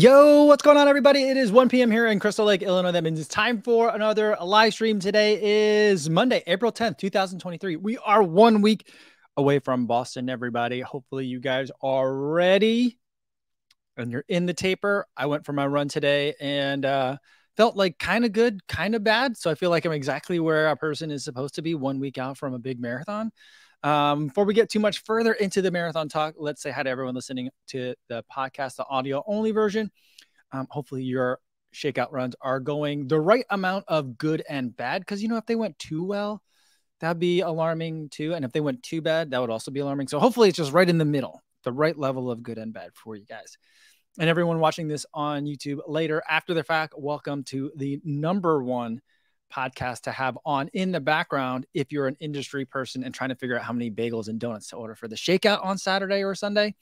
Yo, what's going on, everybody? It is 1 p.m. here in Crystal Lake, Illinois. That means it's time for another live stream. Today is Monday, April 10th, 2023. We are one week away from Boston, everybody. Hopefully, you guys are ready and you're in the taper. I went for my run today and uh, felt like kind of good, kind of bad. So I feel like I'm exactly where a person is supposed to be one week out from a big marathon. Um, before we get too much further into the marathon talk, let's say hi to everyone listening to the podcast, the audio only version. Um, hopefully, your shakeout runs are going the right amount of good and bad. Because, you know, if they went too well, that'd be alarming too. And if they went too bad, that would also be alarming. So hopefully, it's just right in the middle, the right level of good and bad for you guys. And everyone watching this on YouTube later after the fact, welcome to the number one podcast to have on in the background if you're an industry person and trying to figure out how many bagels and donuts to order for the shakeout on Saturday or Sunday,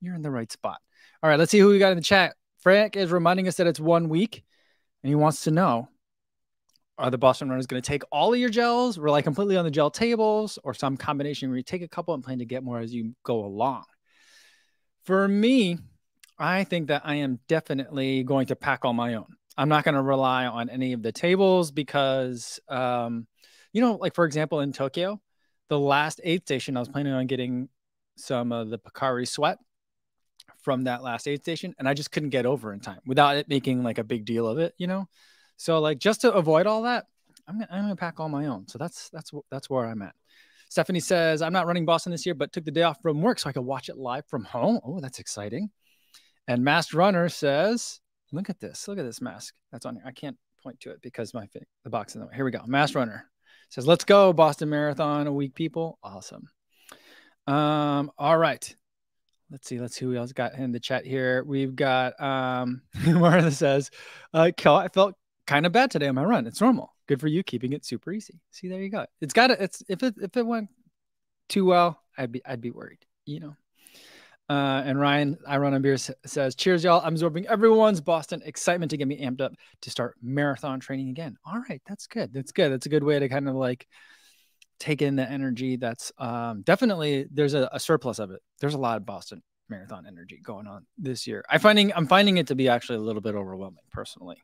you're in the right spot. All right, let's see who we got in the chat. Frank is reminding us that it's one week and he wants to know are the Boston runners going to take all of your gels, rely completely on the gel tables, or some combination where you take a couple and plan to get more as you go along? For me, I think that I am definitely going to pack all my own. I'm not going to rely on any of the tables because, um, you know, like for example, in Tokyo, the last aid station, I was planning on getting some of the Pocari sweat from that last aid station, and I just couldn't get over in time without it making like a big deal of it, you know. So like just to avoid all that, I'm gonna, I'm gonna pack all my own. So that's that's that's where I'm at. Stephanie says I'm not running Boston this year, but took the day off from work so I could watch it live from home. Oh, that's exciting. And Masked Runner says Look at this. Look at this mask that's on here. I can't point to it because my the box is in the way. Here we go. Mass runner says, "Let's go Boston Marathon a week, people." Awesome. Um. All right. Let's see. Let's see who else got in the chat here. We've got um. Martha says, uh, "I felt kind of bad today on my run. It's normal. Good for you, keeping it super easy. See, there you go. It's got it. It's if it if it went too well, I'd be I'd be worried. You know." Uh, and Ryan, I run on beer says, Cheers, y'all. I'm absorbing everyone's Boston excitement to get me amped up to start marathon training again. All right. That's good. That's good. That's a good way to kind of like take in the energy. That's um, definitely there's a, a surplus of it. There's a lot of Boston marathon energy going on this year. I finding I'm finding it to be actually a little bit overwhelming personally.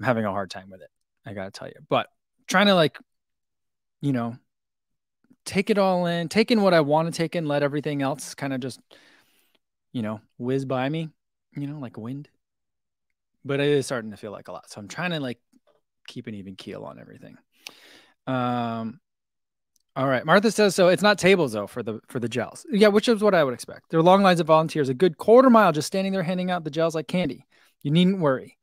I'm having a hard time with it. I gotta tell you, but trying to like, you know, take it all in, take in what I want to take in, let everything else kind of just you know, whiz by me, you know, like wind. But it is starting to feel like a lot. So I'm trying to like keep an even keel on everything. Um, all right. Martha says so. It's not tables though for the for the gels. Yeah, which is what I would expect. There are long lines of volunteers, a good quarter mile just standing there handing out the gels like candy. You needn't worry.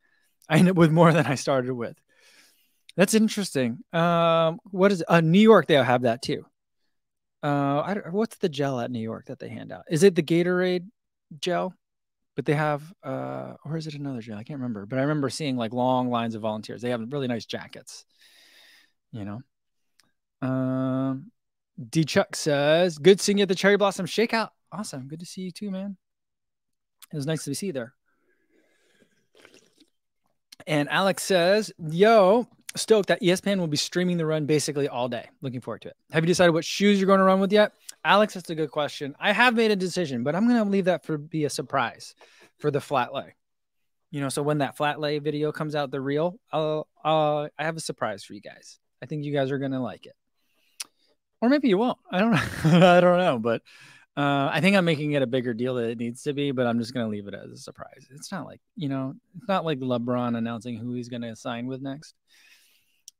I end up with more than I started with. That's interesting. Um, what is uh, New York? They'll have that too. Uh, I what's the gel at New York that they hand out? Is it the Gatorade gel, but they have uh or is it another gel? I can't remember, but I remember seeing like long lines of volunteers. They have really nice jackets, you know. Um D Chuck says, good seeing you at the Cherry Blossom Shakeout. Awesome. Good to see you too, man. It was nice to see you there. And Alex says, yo, stoked that ESPN will be streaming the run basically all day. Looking forward to it. Have you decided what shoes you're going to run with yet? Alex, that's a good question. I have made a decision, but I'm going to leave that for be a surprise for the flat lay. You know, so when that flat lay video comes out, the real, I'll, I'll, I have a surprise for you guys. I think you guys are going to like it, or maybe you won't. I don't know. I don't know, but uh, I think I'm making it a bigger deal than it needs to be. But I'm just going to leave it as a surprise. It's not like you know, it's not like LeBron announcing who he's going to sign with next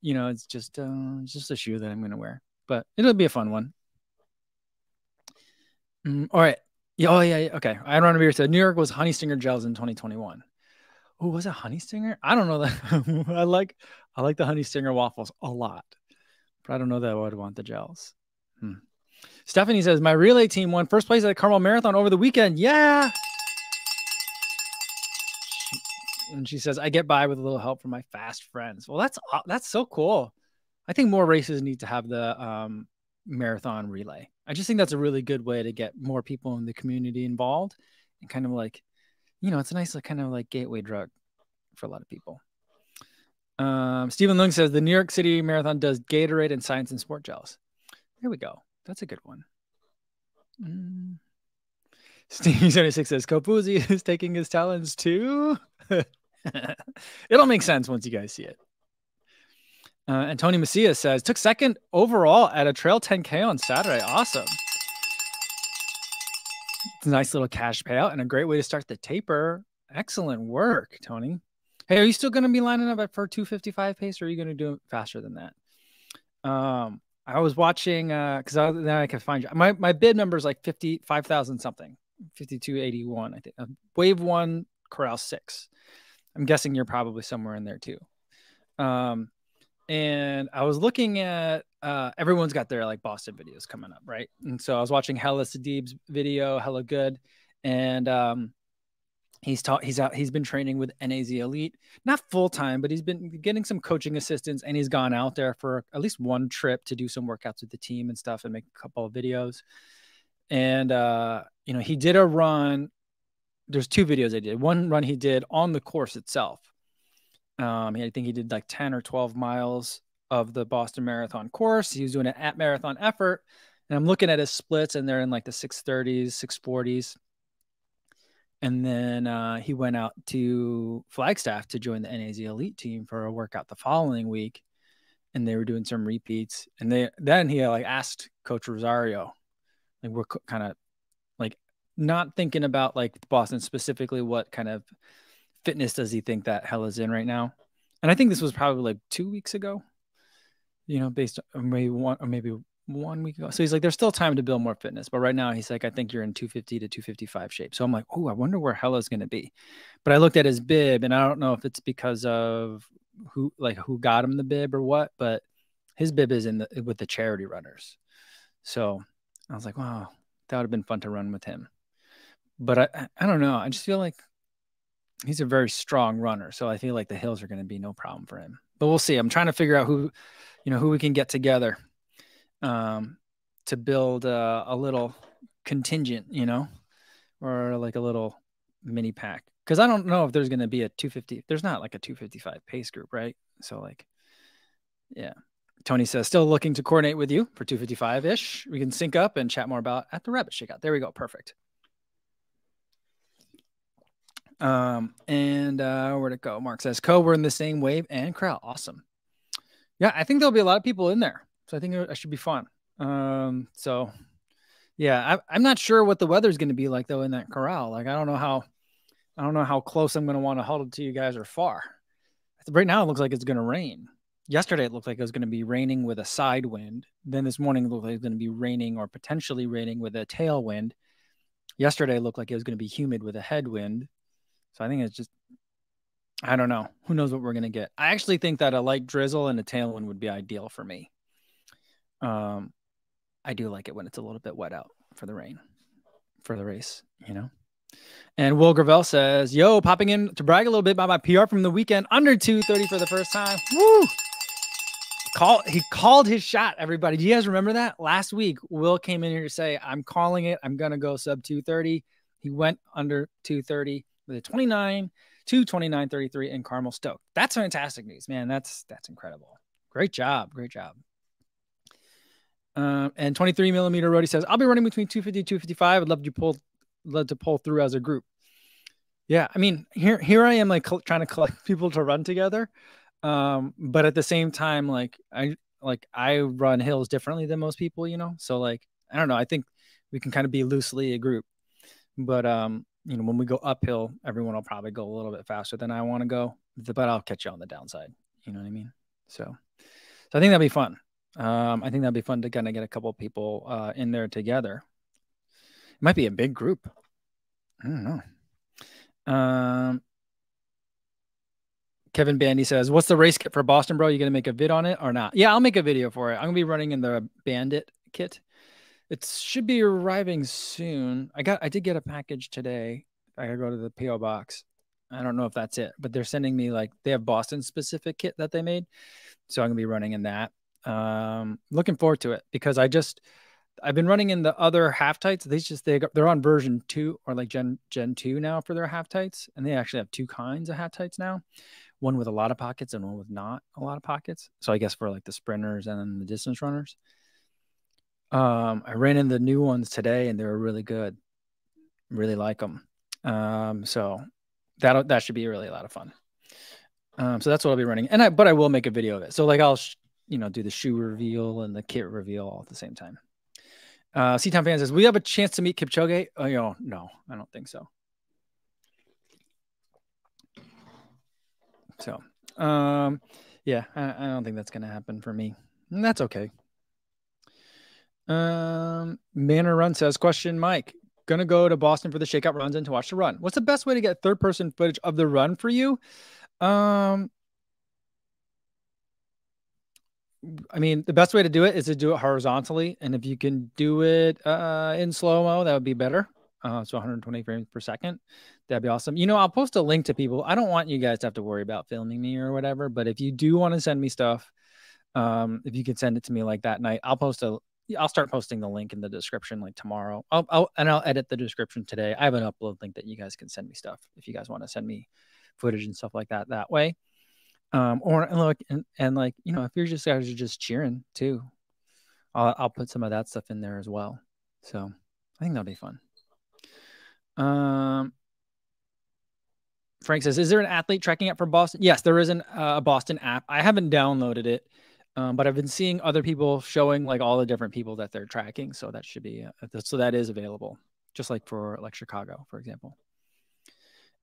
you know, it's just uh, it's just a shoe that I'm gonna wear. But it'll be a fun one. Mm, all right. Yeah, oh yeah, yeah. Okay. I don't know said New York was Honey Stinger gels in 2021. Oh, was it Honey Stinger? I don't know that. I like I like the Honey Stinger waffles a lot, but I don't know that I would want the gels. Hmm. Stephanie says my relay team won first place at the Carmel Marathon over the weekend. Yeah and she says, "I get by with a little help from my fast friends." Well, that's that's so cool. I think more races need to have the um, marathon relay. I just think that's a really good way to get more people in the community involved, and kind of like, you know, it's a nice like, kind of like gateway drug for a lot of people. Um, Stephen Lung says the New York City Marathon does Gatorade and Science in Sport gels. There we go. That's a good one. Mm. Stevie76 says Kofuzi is taking his talents too. It'll make sense once you guys see it. Uh, and Tony Macias says took second overall at a trail 10K on Saturday. Awesome. It's a nice little cash payout and a great way to start the taper. Excellent work, Tony. Hey, are you still going to be lining up at for 255 pace or are you going to do it faster than that? Um, I was watching uh because then I can find you. My my bid number is like 55,000 something, 5281, I think. Uh, wave one, corral six. I'm guessing you're probably somewhere in there too. Um, and I was looking at uh, everyone's got their like Boston videos coming up, right? And so I was watching Hellah Sidibe's video, Hella Good, and um, he's taught he's out he's been training with NAZ Elite, not full time, but he's been getting some coaching assistance, and he's gone out there for at least one trip to do some workouts with the team and stuff, and make a couple of videos. And uh, you know, he did a run. There's two videos I did. One run he did on the course itself um, I think he did like 10 or 12 miles of the Boston Marathon course. He was doing an at marathon effort. And I'm looking at his splits, and they're in like the 630s, 640s. And then uh, he went out to Flagstaff to join the NAZ Elite team for a workout the following week. And they were doing some repeats. And they then he like asked Coach Rosario, like we're kind of like not thinking about like Boston specifically, what kind of fitness does he think that Hellah's in right now? And I think this was probably like two weeks ago, you know, based on maybe one or maybe one week ago. So he's like, there's still time to build more fitness. But right now he's like, I think you're in 250 to 255 shape. So I'm like, oh, I wonder where Hellah's going to be. But I looked at his bib and I don't know if it's because of who, like who got him the bib or what, but his bib is in the, with the charity runners. So I was like, wow, that would have been fun to run with him. But I, I don't know. I just feel like he's a very strong runner, so I feel like the hills are going to be no problem for him. But we'll see. I'm trying to figure out who, you know, who we can get together, um, to build a, a little contingent, you know, or like a little mini pack. Because I don't know if there's going to be a 250. There's not like a 255 pace group, right? So like, yeah. Tony says, still looking to coordinate with you for 255 ish. We can sync up and chat more about at the rabbit shakeout. There we go. Perfect. Um, and uh, where'd it go? Mark says, Co, we're in the same wave and crowd. Awesome. Yeah, I think there'll be a lot of people in there. So I think it should be fun. Um, so yeah, I, am not sure what the weather's going to be like though in that corral. Like, I don't know how, I don't know how close I'm going to want to huddle to you guys or far. Right now, it looks like it's going to rain. Yesterday, it looked like it was going to be raining with a side wind. Then this morning, it looked like it was going to be raining or potentially raining with a tailwind. Yesterday, it looked like it was going to be humid with a headwind. So I think it's just, I don't know. Who knows what we're going to get? I actually think that a light drizzle and a tailwind would be ideal for me. Um, I do like it when it's a little bit wet out for the rain, for the race, you know? And Will Gravel says, Yo, popping in to brag a little bit about my PR from the weekend under 230 for the first time. Woo! Call he called his shot, everybody. Do you guys remember that? Last week, Will came in here to say, I'm calling it. I'm gonna go sub 230. He went under 230 with a 29 to 29 33 in Carmel Stoke. That's fantastic news, man. That's that's incredible. Great job. Great job. Um, and 23 millimeter Rody says, I'll be running between 250 and 255. I'd love to pull love to pull through as a group. Yeah, I mean, here here I am like trying to collect people to run together. Um, but at the same time, like I like I run hills differently than most people, you know. So like I don't know. I think we can kind of be loosely a group. But um, you know, when we go uphill, everyone will probably go a little bit faster than I want to go, but I'll catch you on the downside. You know what I mean? So, so I think that'd be fun. Um, I think that'd be fun to kind of get a couple people uh, in there together. It might be a big group. I don't know. Um, Kevin Bandy says, "What's the race kit for Boston, bro? You gonna make a vid on it or not?" Yeah, I'll make a video for it. I'm gonna be running in the Bandit kit. It should be arriving soon. I got I did get a package today. I gotta go to the PO box. I don't know if that's it, but they're sending me like they have Boston specific kit that they made, so I'm gonna be running in that. Um, looking forward to it because I just I've been running in the other half tights. They just they they're on version two or like Gen Gen two now for their half tights, and they actually have two kinds of half tights now, one with a lot of pockets and one with not a lot of pockets. So I guess for like the sprinters and then the distance runners. Um, I ran in the new ones today and they were really good. really like them. Um, so that that should be really a lot of fun. Um, so that's what I'll be running, and I but I will make a video of it. So like I'll you know do the shoe reveal and the kit reveal all at the same time. Uh, C Time fan says we have a chance to meet Kipchoge. Oh, you know, no, I don't think so. So, um, yeah, I, I don't think that's gonna happen for me. And that's okay. Um, Manor Run says, question, Mike, gonna go to Boston for the shakeout runs and to watch the run. What's the best way to get third person footage of the run for you? Um, I mean, the best way to do it is to do it horizontally, and if you can do it uh, in slow mo, that would be better. Uh, so 120 frames per second, that'd be awesome. You know, I'll post a link to people. I don't want you guys to have to worry about filming me or whatever, but if you do want to send me stuff, um, if you could send it to me like that night, I'll post a I'll start posting the link in the description like tomorrow. I'll, I'll, and I'll edit the description today. I have an upload link that you guys can send me stuff if you guys want to send me footage and stuff like that that way. Um, or and look and, and like you know if you're just guys are just cheering too, I'll I'll put some of that stuff in there as well. So I think that'll be fun. Um, Frank says, "Is there an athlete tracking app for Boston?" Yes, there is an, uh, a Boston app. I haven't downloaded it. Um, but I've been seeing other people showing like all the different people that they're tracking. So that should be, uh, so that is available, just like for like Chicago, for example.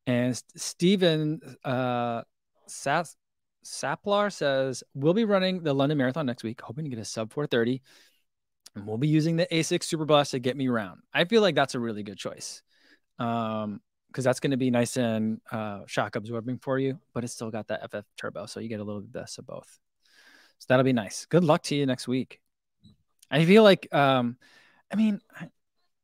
And Stephen uh, Saplar says, we'll be running the London Marathon next week, hoping to get a sub 430. And we'll be using the Super Blast to get me around. I feel like that's a really good choice. Um, because that's going to be nice and uh, shock absorbing for you, but it's still got that FF turbo, so you get a little bit of both. So that'll be nice. Good luck to you next week. I feel like, um, I mean,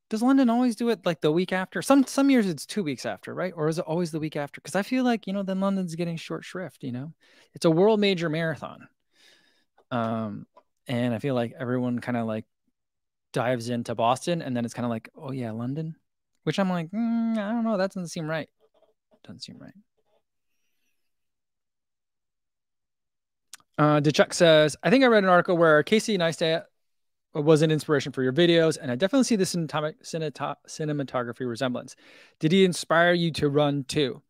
does London always do it like the week after? Some some years it's two weeks after, right? Or is it always the week after? Because I feel like you know then London's getting short shrift. You know, it's a world major marathon, um, and I feel like everyone kind of like dives into Boston, and then it's kind of like, oh yeah, London, which I'm like, mm, I don't know, that doesn't seem right. Doesn't seem right. Uh, DeChuck says, I think I read an article where Casey Neistat was an inspiration for your videos, and I definitely see the cinematography resemblance. Did he inspire you to run too?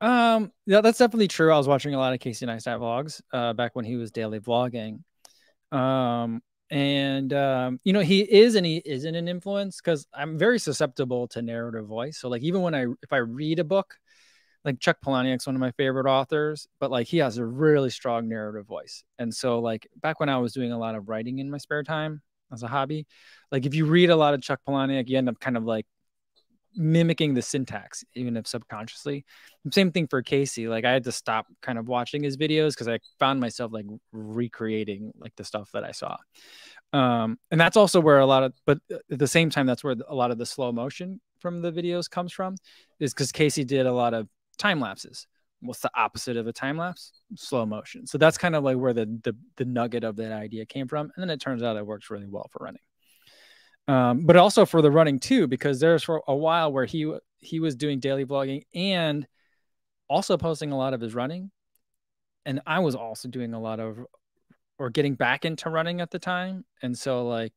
Um, yeah, that's definitely true. I was watching a lot of Casey Neistat vlogs uh, back when he was daily vlogging. Um, and um, you know, he is and he isn't an influence because I'm very susceptible to narrative voice. So like even when I if I read a book, like Chuck Palahniuk's one of my favorite authors, but like he has a really strong narrative voice. And so like back when I was doing a lot of writing in my spare time as a hobby, like if you read a lot of Chuck Palahniuk, you end up kind of like mimicking the syntax, even if subconsciously. Same thing for Casey. Like I had to stop kind of watching his videos because I found myself like recreating like the stuff that I saw. Um, and that's also where a lot of, but at the same time, that's where a lot of the slow motion from the videos comes from, is because Casey did a lot of time lapses. What's the opposite of a time lapse? Slow motion. So that's kind of like where the, the the nugget of that idea came from, and then it turns out it works really well for running. Um, but also for the running too, because there's for a while where he he was doing daily vlogging and also posting a lot of his running, and I was also doing a lot of or getting back into running at the time, and so like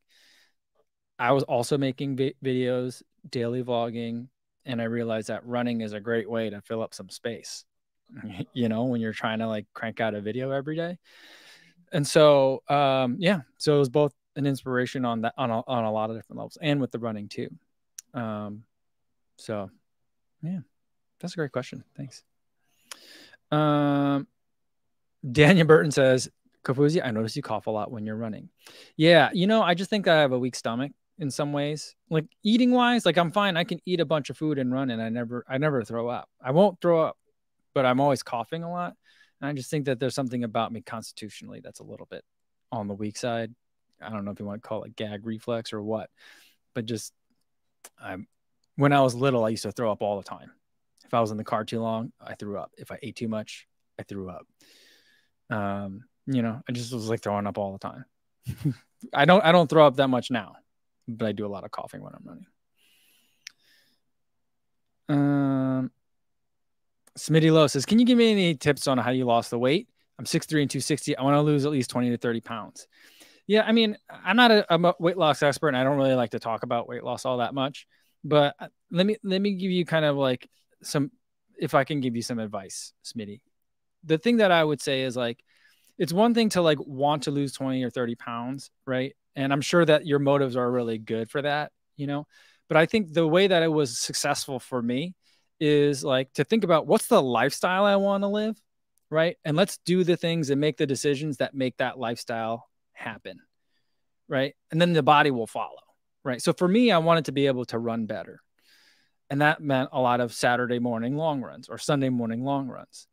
I was also making vi- videos, daily vlogging, and I realized that running is a great way to fill up some space. you know, when you're trying to like crank out a video every day. And so, um, yeah, so it was both an inspiration on that on a, on a lot of different levels, and with the running too. Um, so, yeah, that's a great question. Thanks. Um, Daniel Burton says, Kofuzi, I notice you cough a lot when you're running. Yeah, you know, I just think I have a weak stomach in some ways. Like eating wise, like I'm fine. I can eat a bunch of food and run and I never I never throw up. I won't throw up, but I'm always coughing a lot. And I just think that there's something about me constitutionally that's a little bit on the weak side. I don't know if you want to call it gag reflex or what, but just I'm when I was little, I used to throw up all the time. If I was in the car too long, I threw up. If I ate too much, I threw up. Um, you know, I just was like throwing up all the time. I don't I don't throw up that much now but I do a lot of coughing when I'm running. Um, Smitty Low says, Can you give me any tips on how you lost the weight? I'm 6'3 and 260. I want to lose at least 20 to 30 pounds. Yeah, I mean, I'm not a, a weight loss expert and I don't really like to talk about weight loss all that much. but uh, let me let me give you kind of like some if I can give you some advice, Smitty. The thing that I would say is like it's one thing to like want to lose 20 or 30 pounds, right? And I'm sure that your motives are really good for that, you know. But I think the way that it was successful for me is like to think about what's the lifestyle I want to live, right? And let's do the things and make the decisions that make that lifestyle happen, right? And then the body will follow, right? So for me, I wanted to be able to run better. And that meant a lot of Saturday morning long runs or Sunday morning long runs.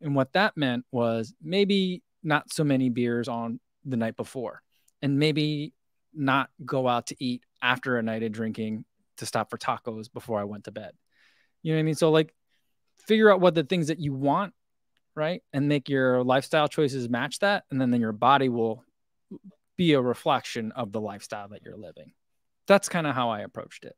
And what that meant was maybe not so many beers on the night before and maybe not go out to eat after a night of drinking to stop for tacos before I went to bed. You know what I mean? So like figure out what the things that you want, right? And make your lifestyle choices match that. And then, then your body will be a reflection of the lifestyle that you're living. That's kind of how I approached it.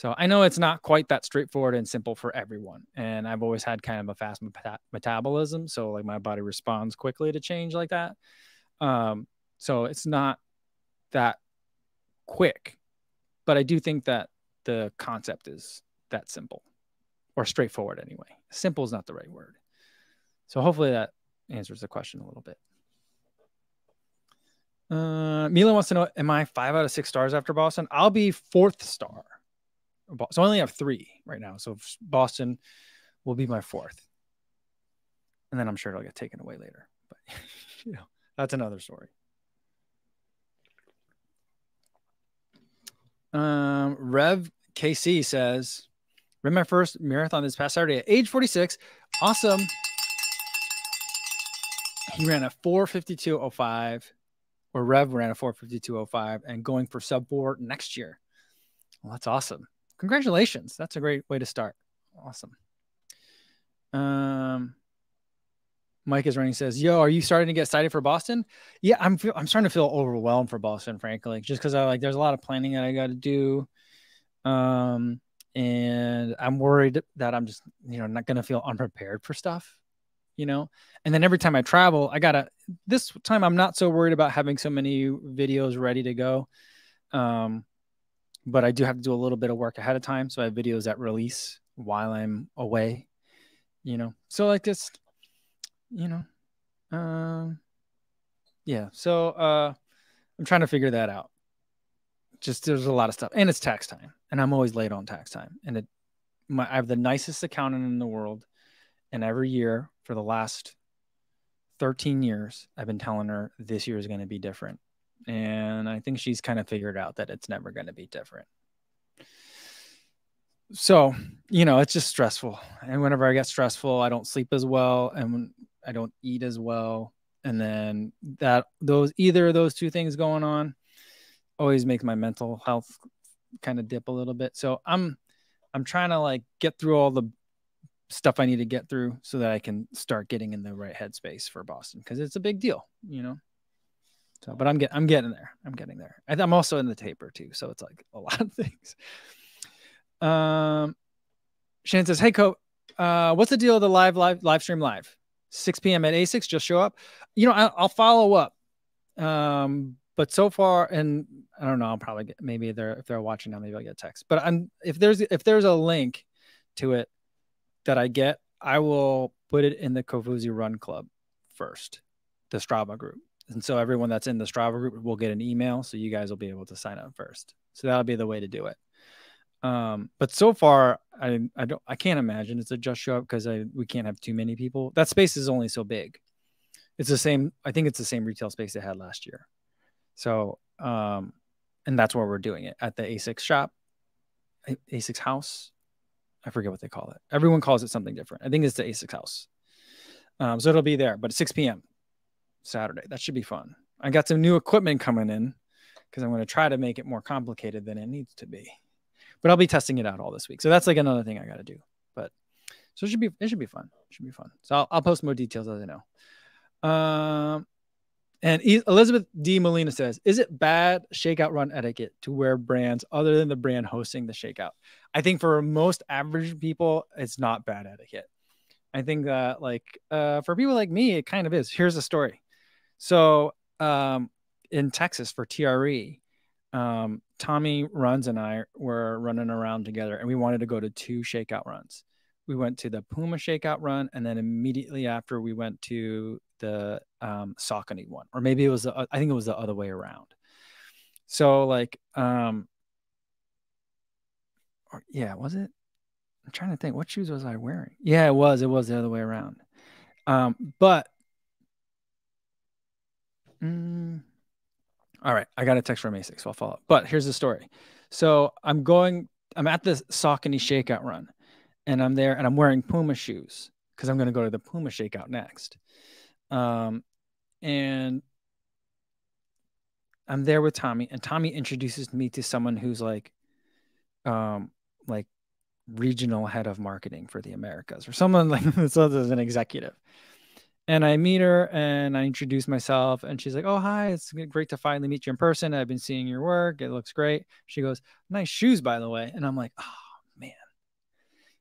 So I know it's not quite that straightforward and simple for everyone. And I've always had kind of a fast meta- metabolism. So like my body responds quickly to change like that. Um, so it's not that quick, but I do think that the concept is that simple or straightforward anyway. Simple is not the right word. So hopefully that answers the question a little bit. Uh, Mila wants to know, am I five out of six stars after Boston? I'll be fourth star. So I only have three right now. So Boston will be my fourth. And then I'm sure it'll get taken away later. But you know, that's another story. Um, Rev KC says, ran my first marathon this past Saturday at age 46. Awesome. He ran a 452.05, or Rev ran a 452.05 and going for sub four next year. Well, that's awesome. Congratulations. That's a great way to start. Awesome. Um, Mike is running says, "Yo, are you starting to get excited for Boston?" Yeah, I'm. I'm starting to feel overwhelmed for Boston, frankly, just because I like. There's a lot of planning that I got to do, um, and I'm worried that I'm just, you know, not gonna feel unprepared for stuff, you know. And then every time I travel, I gotta. This time, I'm not so worried about having so many videos ready to go, um, but I do have to do a little bit of work ahead of time, so I have videos that release while I'm away, you know. So like this you know, um, yeah. So uh, I'm trying to figure that out. Just there's a lot of stuff, and it's tax time, and I'm always late on tax time. And it, my, I have the nicest accountant in the world, and every year for the last 13 years, I've been telling her this year is going to be different, and I think she's kind of figured out that it's never going to be different. So, you know, it's just stressful. And whenever I get stressful, I don't sleep as well. And I don't eat as well. And then that those either of those two things going on always makes my mental health kind of dip a little bit. So I'm I'm trying to like get through all the stuff I need to get through so that I can start getting in the right headspace for Boston because it's a big deal, you know. So, but I'm getting I'm getting there. I'm getting there. I'm also in the taper too, so it's like a lot of things. Um, Shannon says, "Hey, Co, uh, what's the deal of the live live live stream live? 6 p.m. at ASICS, just show up. You know, I, will follow up. Um, but so far, and I don't know, I'll probably get maybe they're if they're watching now, maybe I'll get text. But I'm if there's if there's a link to it that I get, I will put it in the Kofuzi Run Club first, the Strava group. And so everyone that's in the Strava group will get an email. So you guys will be able to sign up first. So that'll be the way to do it. Um, but so far, I I don't I can't imagine it's a just show up because I we can't have too many people. That space is only so big. It's the same. I think it's the same retail space they had last year. So, um, and that's where we're doing it at the ASICS shop, ASICS house. I forget what they call it. Everyone calls it something different. I think it's the ASICS house. Um, so it'll be there, but at 6 p.m. Saturday. That should be fun. I got some new equipment coming in because I'm going to try to make it more complicated than it needs to be but I'll be testing it out all this week. So that's like another thing I got to do. But so it should be it should be fun. It should be fun. So I'll, I'll post more details as I know. Um, and Elizabeth D. Molina says, "Is it bad shakeout run etiquette to wear brands other than the brand hosting the shakeout?" I think for most average people, it's not bad etiquette. I think that like uh, for people like me, it kind of is. Here's a story. So um, in Texas for TRE, um, Tommy runs and I were running around together, and we wanted to go to two shakeout runs. We went to the Puma shakeout run, and then immediately after we went to the um, Saucony one, or maybe it was the, I think it was the other way around. So like, um, or, yeah, was it? I'm trying to think. What shoes was I wearing? Yeah, it was. It was the other way around. Um, but mm, all right, I got a text from ASICS, so I'll follow up. But here's the story. So I'm going, I'm at the Saucony shakeout run, and I'm there, and I'm wearing Puma shoes because I'm going to go to the Puma shakeout next. Um, and I'm there with Tommy, and Tommy introduces me to someone who's like, um, like regional head of marketing for the Americas, or someone like so as an executive. And I meet her and I introduce myself, and she's like, "Oh, hi! It's great to finally meet you in person. I've been seeing your work. It looks great." She goes, "Nice shoes, by the way." And I'm like, "Oh man,"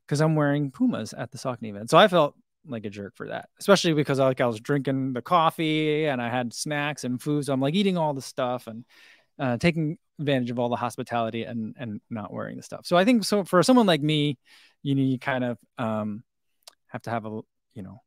because I'm wearing Pumas at the Saucony event. So I felt like a jerk for that, especially because I like I was drinking the coffee and I had snacks and food. So I'm like eating all the stuff and uh, taking advantage of all the hospitality and and not wearing the stuff. So I think so for someone like me, you know, you kind of um, have to have a you know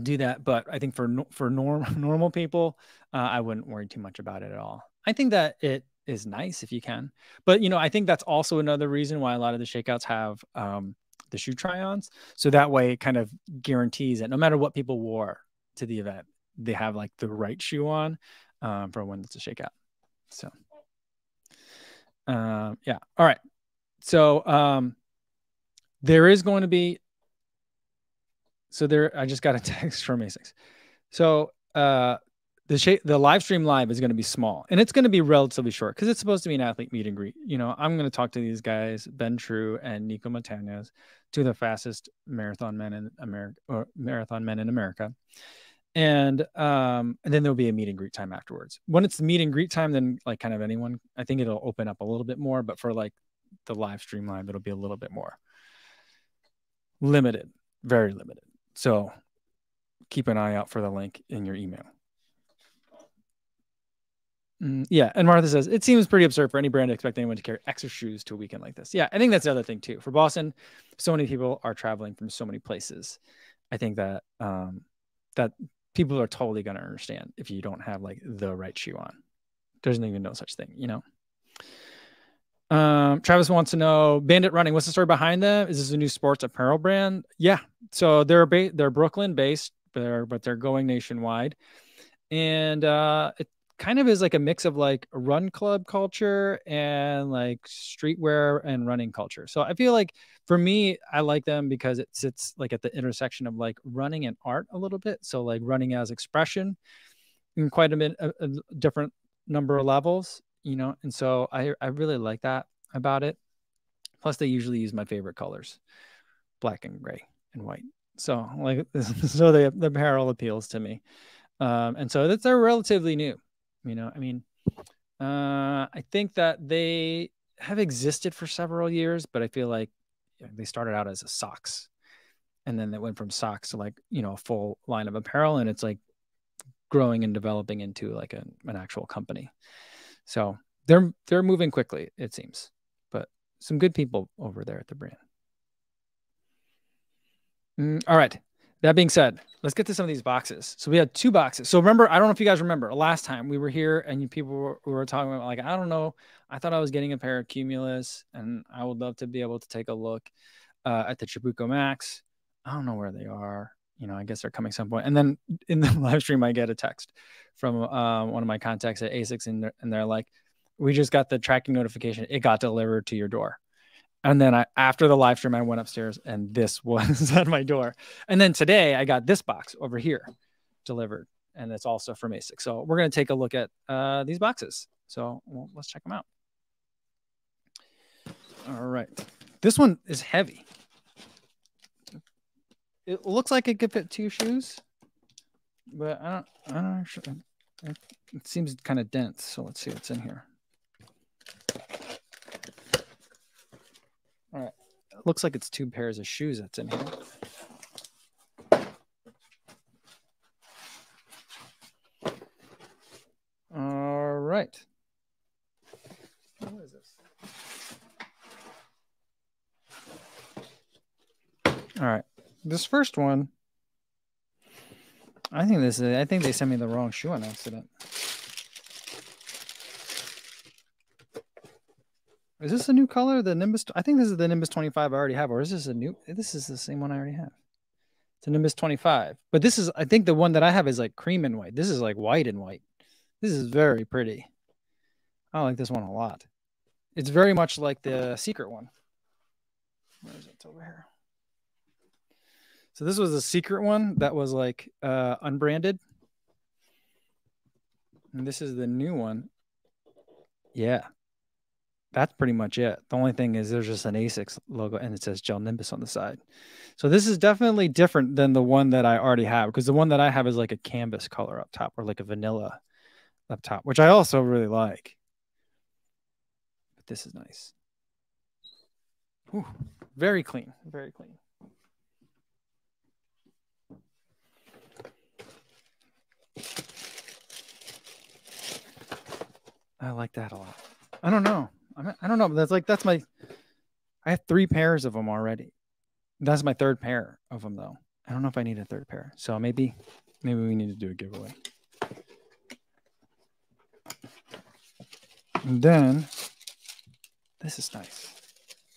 do that. But I think for for norm normal people, uh, I wouldn't worry too much about it at all. I think that it is nice if you can, but you know, I think that's also another reason why a lot of the shakeouts have um, the shoe try-ons. So that way it kind of guarantees that no matter what people wore to the event, they have like the right shoe on um, for when it's a shakeout. So, um, yeah. All right. So um, there is going to be. So there, I just got a text from ASICS. So uh, the the live stream live is going to be small and it's going to be relatively short because it's supposed to be an athlete meet and greet. You know, I'm going to talk to these guys, Ben True and Nico Montañez, two of the fastest marathon men in America or marathon men in America. And um, and then there'll be a meet and greet time afterwards. When it's meet and greet time, then like kind of anyone, I think it'll open up a little bit more. But for like the live stream live, it'll be a little bit more limited, very limited. So keep an eye out for the link in your email. Mm, yeah, and Martha says it seems pretty absurd for any brand to expect anyone to carry extra shoes to a weekend like this. Yeah, I think that's the other thing too. For Boston, so many people are traveling from so many places. I think that um, that people are totally going to understand if you don't have like the right shoe on. There's even no such thing, you know. Um, Travis wants to know Bandit Running. What's the story behind them? Is this a new sports apparel brand? Yeah. So they're ba- they're Brooklyn based, but they're, but they're going nationwide, and uh, it, kind of is like a mix of like run club culture and like streetwear and running culture. So I feel like for me, I like them because it sits like at the intersection of like running and art a little bit. So like running as expression in quite a bit a, a different number of levels, you know. And so I I really like that about it. Plus, they usually use my favorite colors, black and gray and white. So like so the the apparel appeals to me. Um, and so that's they're relatively new. You know, I mean, uh, I think that they have existed for several years, but I feel like they started out as a socks, and then they went from socks to like you know a full line of apparel, and it's like growing and developing into like a, an actual company. So they're they're moving quickly, it seems, but some good people over there at the brand. Mm, all right. That being said, let's get to some of these boxes. So we had two boxes. So remember, I don't know if you guys remember last time we were here and people were, were talking about like, I don't know. I thought I was getting a pair of Cumulus and I would love to be able to take a look uh, at the Trabuco Max. I don't know where they are. You know, I guess they're coming some point. And then in the live stream, I get a text from uh, one of my contacts at ASICS and they're, and they're like, we just got the tracking notification. It got delivered to your door. And then I, after the live stream, I went upstairs and this was at my door. And then today I got this box over here delivered and it's also from ASIC. So we're going to take a look at uh, these boxes. So well, let's check them out. All right. This one is heavy. It looks like it could fit two shoes, but I don't, I don't actually, it, it seems kind of dense. So let's see what's in here. All right. It looks like it's two pairs of shoes that's in here. All right. This first one, I think this is, I think they sent me the wrong shoe on accident. Is this a new color? The Nimbus? I think this is the Nimbus 25 I already have, or is this a new? This is the same one I already have. It's a Nimbus 25, but this is, I think the one that I have is like cream and white. This is like white and white. This is very pretty. I like this one a lot. It's very much like the secret one. Where is it? It's over here. So this was a secret one that was like uh, unbranded. And this is the new one. Yeah. That's pretty much it. The only thing is there's just an ASICS logo and it says Gel Nimbus on the side. So this is definitely different than the one that I already have because the one that I have is like a canvas color up top or like a vanilla up top, which I also really like. But this is nice. Ooh, very clean, very clean. I like that a lot. I don't know. I I don't know. That's like that's my. I have three pairs of them already. That's my third pair of them though. I don't know if I need a third pair. So maybe, maybe we need to do a giveaway. And then this is nice.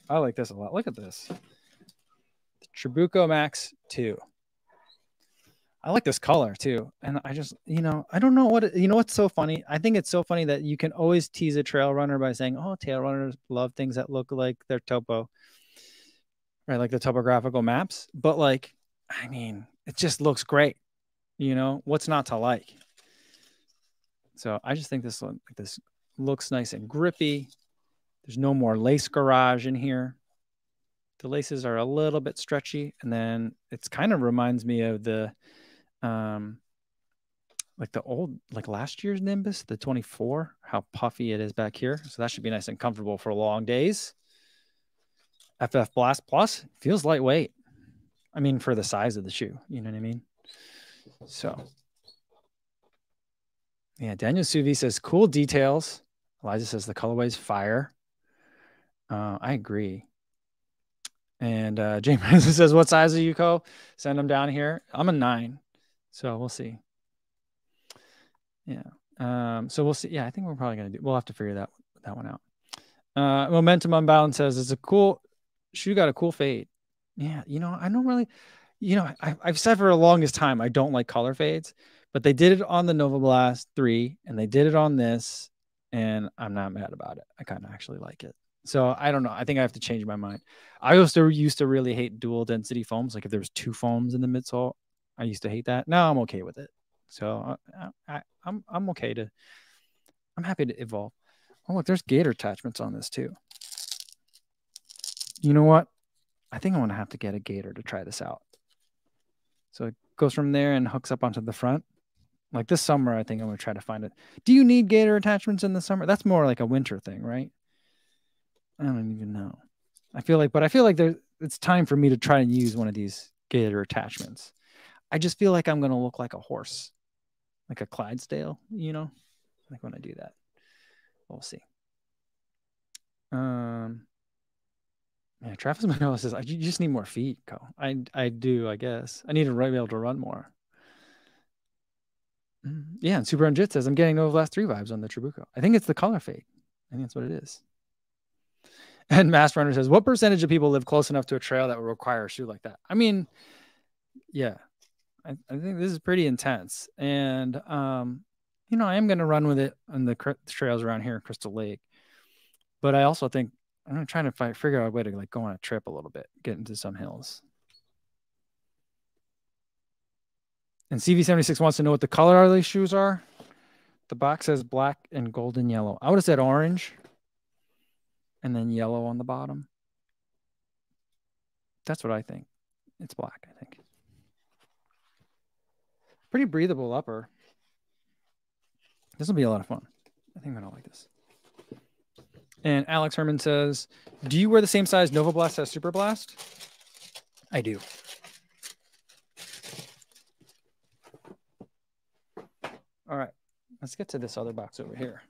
I like this a lot. Look at this. The Trabuco Max 2. I like this color too. And I just, you know, I don't know what, you know, what's so funny? I think it's so funny that you can always tease a trail runner by saying, oh, trail runners love things that look like their topo, right? Like the topographical maps. But like, I mean, it just looks great. You know, what's not to like? So I just think this like this looks nice and grippy. There's no more lace garage in here. The laces are a little bit stretchy, and then it's kind of reminds me of the um like the old like last year's Nimbus, the 24, how puffy it is back here. So that should be nice and comfortable for long days. FF Blast Plus feels lightweight. I mean, for the size of the shoe, you know what I mean? So, yeah, Daniel Suvi says cool details. Eliza says the colorway's fire. Uh, I agree. And uh, James says, "What size are you, Co? Send them down here. I'm a nine. So we'll see. Yeah. Um, so we'll see. Yeah, I think we're probably gonna do. We'll have to figure that that one out. Uh, Momentum Unbound says it's a cool shoe. Got a cool fade. Yeah, you know, I don't really, you know, I, I've said for the longest time I don't like color fades, but they did it on the Nova Blast three, and they did it on this, and I'm not mad about it. I kind of actually like it. So I don't know. I think I have to change my mind. I also used to really hate dual density foams. Like if there was two foams in the midsole, I used to hate that. Now I'm okay with it. So uh, I, I, I'm I'm okay to. I'm happy to evolve. Oh look, there's gaiter attachments on this too. You know what? I think I'm gonna have to get a gaiter to try this out. So it goes from there and hooks up onto the front. Like this summer, I think I'm gonna try to find it. Do you need gaiter attachments in the summer? That's more like a winter thing, right? I don't even know. I feel like, but I feel like there it's time for me to try and use one of these gaiter attachments. I just feel like I'm going to look like a horse, like a Clydesdale, you know, like when I do that. We'll see. Um, yeah, Travis Manoa says, you just need more feet, Co. I, I do, I guess. I need to be able to run more. Mm, yeah, and Super Unjit says, I'm getting those last three vibes on the Trabuco. I think it's the color fade. I think that's what it is. And Mass Runner says, What percentage of people live close enough to a trail that would require a shoe like that? I mean, yeah, I, I think this is pretty intense. And, um, you know, I am going to run with it on the trails around here in Crystal Lake. But I also think I'm trying to find, figure out a way to like go on a trip a little bit, get into some hills. And CV76 wants to know what the color of these shoes are. The box says black and golden yellow. I would have said orange and then yellow on the bottom. That's what I think. It's black, I think. Pretty breathable upper. This will be a lot of fun. I think I'm gonna like this. And Alex Herman says, "Do you wear the same size Nova Blast as Super Blast?" I do. All right, let's get to this other box over here.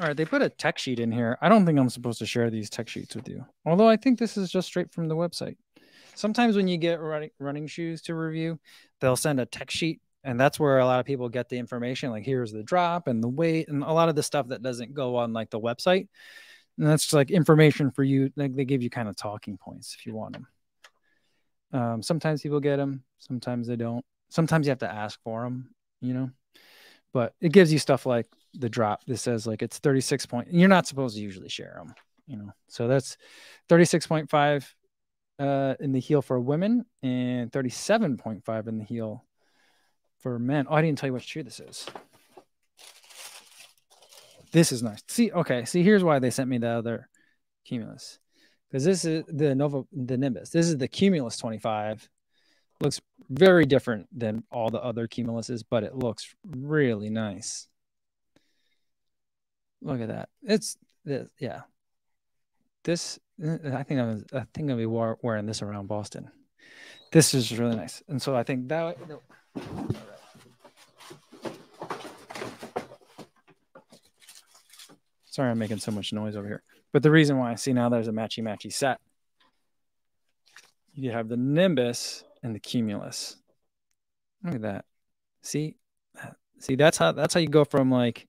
All right, they put a tech sheet in here. I don't think I'm supposed to share these tech sheets with you. Although I think this is just straight from the website. Sometimes when you get running running shoes to review, they'll send a tech sheet and that's where a lot of people get the information like here's the drop and the weight and a lot of the stuff that doesn't go on like the website. And that's like information for you. Like they give you kind of talking points if you want them. Um, sometimes people get them, sometimes they don't. Sometimes you have to ask for them, you know. But it gives you stuff like the drop. This says like it's 36 point. You're not supposed to usually share them, you know. So that's 36.5 uh, in the heel for women and 37.5 in the heel for men. Oh, I didn't tell you what shoe this is. This is nice. See, okay. See, here's why they sent me the other Cumulus because this is the Nova, the Nimbus. This is the Cumulus 25. Looks very different than all the other Cumuluses, but it looks really nice. Look at that. It's this, yeah. This uh, I think I'm I think I'll be wearing this around Boston. This is really nice, and so I think that. Sorry, I'm making so much noise over here. But the reason why I see now there's a matchy matchy set. You have the Nimbus and the Cumulus. Look at that. See, uh, see that's how that's how you go from like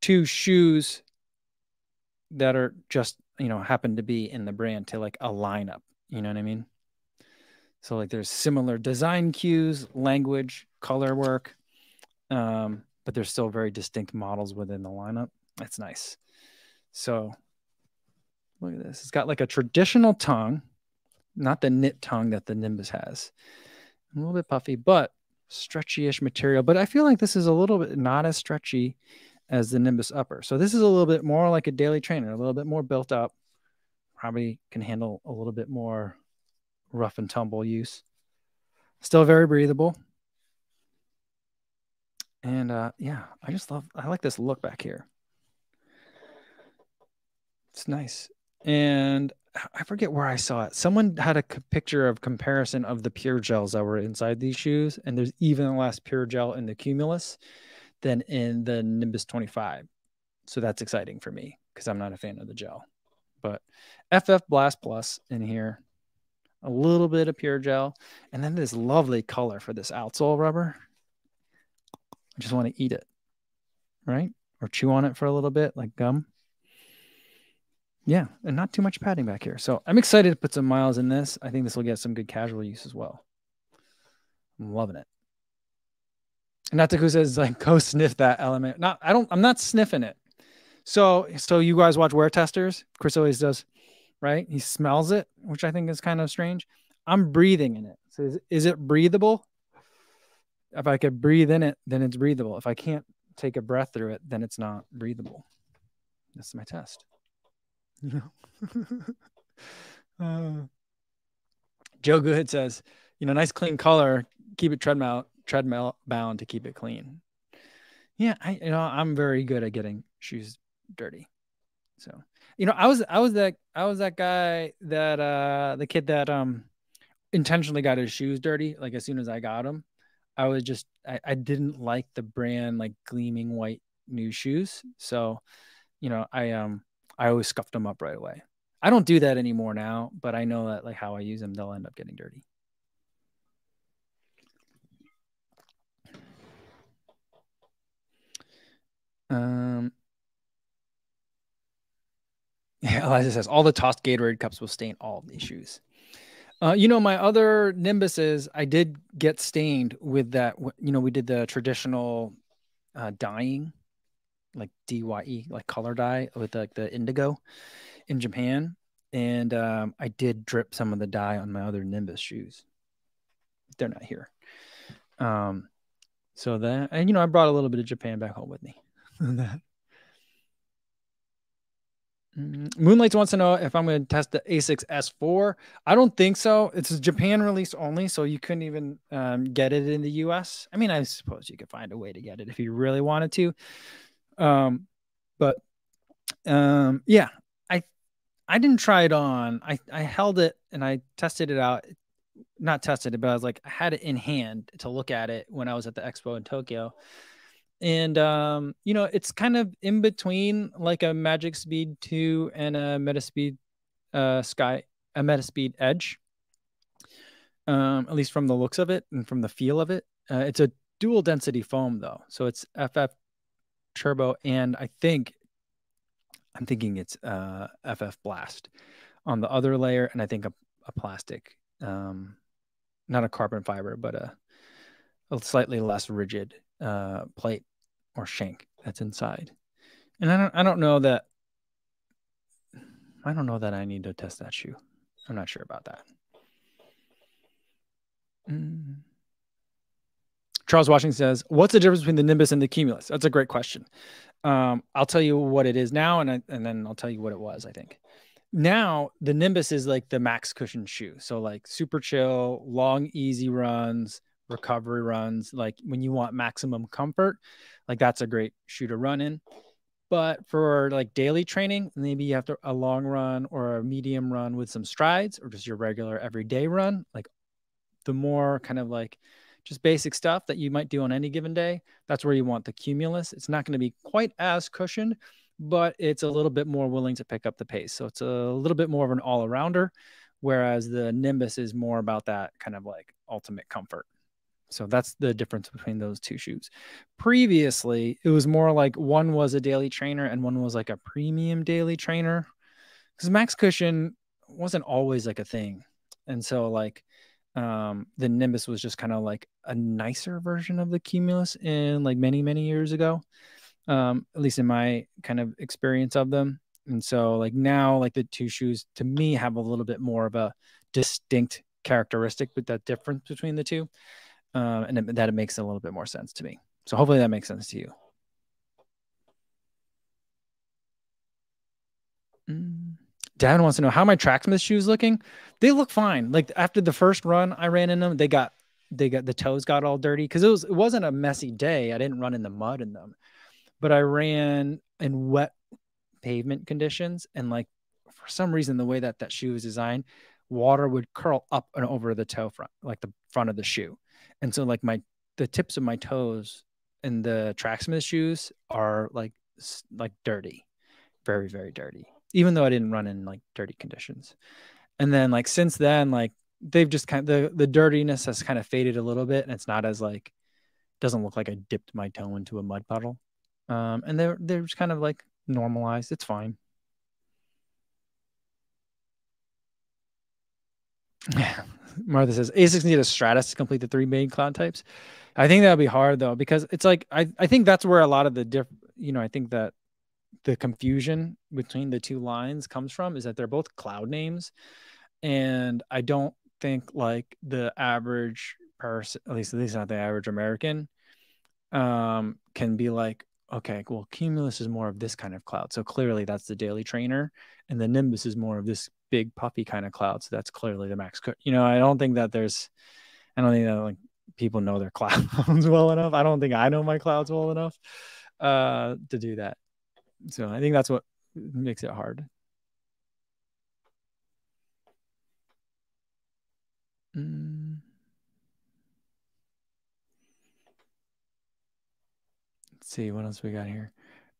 two shoes that are just you know happen to be in the brand to like a lineup. You know what I mean? So like there's similar design cues, language, color work, um, but there's still very distinct models within the lineup. That's nice. So look at this. It's got like a traditional tongue, not the knit tongue that the Nimbus has. A little bit puffy, but stretchy-ish material. But I feel like this is a little bit not as stretchy as the Nimbus upper. So this is a little bit more like a daily trainer, a little bit more built up. Probably can handle a little bit more rough and tumble use. Still very breathable. And uh, yeah, I just love, I like this look back here. It's nice. And I forget where I saw it. Someone had a picture of comparison of the pure gels that were inside these shoes, and there's even less pure gel in the Cumulus than in the Nimbus 25. So that's exciting for me because I'm not a fan of the gel. But FF Blast Plus in here, a little bit of pure gel, and then this lovely color for this outsole rubber. I just want to eat it, right? Or chew on it for a little bit like gum. Yeah, and not too much padding back here. So I'm excited to put some miles in this. I think this will get some good casual use as well. I'm loving it. And Nataku says like go sniff that element. Not I don't I'm not sniffing it. So so you guys watch wear testers? Chris always does, right? He smells it, which I think is kind of strange. I'm breathing in it. So is, is it breathable? If I could breathe in it, then it's breathable. If I can't take a breath through it, then it's not breathable. That's my test. You know. uh, Joe Good says, you know, nice clean color. Keep it treadmill treadmill bound to keep it clean. Yeah, I you know I'm very good at getting shoes dirty. So you know, I was I was that I was that guy that uh the kid that um intentionally got his shoes dirty. Like as soon as I got them, I was just I, I didn't like the brand like gleaming white new shoes. So, you know, I um I always scuffed them up right away. I don't do that anymore now, but I know that like how I use them, they'll end up getting dirty. Um, yeah, Eliza says all the tossed Gatorade cups will stain all these shoes. Uh, you know, my other Nimbuses, I did get stained with that. You know, we did the traditional uh, dyeing like DYE, like color dye with like the indigo in Japan. And um, I did drip some of the dye on my other Nimbus shoes. They're not here. Um, so that, and you know, I brought a little bit of Japan back home with me. That. Mm, Moonlights wants to know if I'm going to test the ASICS S4. I don't think so. It's a Japan release only, so you couldn't even um, get it in the US. I mean, I suppose you could find a way to get it if you really wanted to. Um, but um, yeah, I I didn't try it on. I I held it and I tested it out. Not tested it, but I was like I had it in hand to look at it when I was at the expo in Tokyo. And um, you know it's kind of in between like a Magic Speed two and a Metaspeed uh, Sky a Metaspeed Edge. Um, at least from the looks of it and from the feel of it, uh, it's a dual density foam though, so it's FF Turbo and I think I'm thinking it's uh, FF Blast on the other layer, and I think a, a plastic, um, not a carbon fiber, but a, a slightly less rigid uh, plate or shank that's inside. And I don't, I don't know that. I don't know that I need to test that shoe. I'm not sure about that. Mm. Charles Washington says, "What's the difference between the Nimbus and the Cumulus?" That's a great question. Um, I'll tell you what it is now, and I, and then I'll tell you what it was. I think now the Nimbus is like the max cushion shoe, so like super chill, long, easy runs, recovery runs. Like when you want maximum comfort, like that's a great shoe to run in. But for like daily training, maybe you have to a long run or a medium run with some strides, or just your regular everyday run. Like the more kind of like just basic stuff that you might do on any given day, that's where you want the cumulus. It's not going to be quite as cushioned, but it's a little bit more willing to pick up the pace. So it's a little bit more of an all arounder, whereas the Nimbus is more about that kind of like ultimate comfort. So that's the difference between those two shoes. Previously, it was more like one was a daily trainer and one was like a premium daily trainer because max cushion wasn't always like a thing. And so like um, the Nimbus was just kind of like a nicer version of the Cumulus in like many, many years ago, um, at least in my kind of experience of them. And so, like, now, like, the two shoes to me have a little bit more of a distinct characteristic with that difference between the two. Um, and that it makes a little bit more sense to me. So, hopefully, that makes sense to you. Mm. Dad wants to know how my tracksmith shoes looking. They look fine. Like after the first run I ran in them, they got they got the toes got all dirty because it was it wasn't a messy day. I didn't run in the mud in them, but I ran in wet pavement conditions and like for some reason the way that that shoe is designed, water would curl up and over the toe front, like the front of the shoe, and so like my the tips of my toes in the tracksmith shoes are like like dirty, very very dirty even though I didn't run in like dirty conditions. And then like since then, like they've just kind of the the dirtiness has kind of faded a little bit, and it's not as like doesn't look like I dipped my toe into a mud puddle. Um, and they're they're just kind of like normalized. It's fine. Yeah. Martha says ASICs need a Stratus to complete the three main cloud types. I think that would be hard though, because it's like I, I think that's where a lot of the diff you know, I think that the confusion between the two lines comes from is that they're both cloud names and i don't think like the average person at least at least not the average american um can be like okay well cumulus is more of this kind of cloud so clearly that's the daily trainer and the nimbus is more of this big puffy kind of cloud so that's clearly the max you know i don't think that there's i don't think that like people know their clouds well enough i don't think i know my clouds well enough uh to do that so I think that's what makes it hard. Mm. Let's see what else we got here.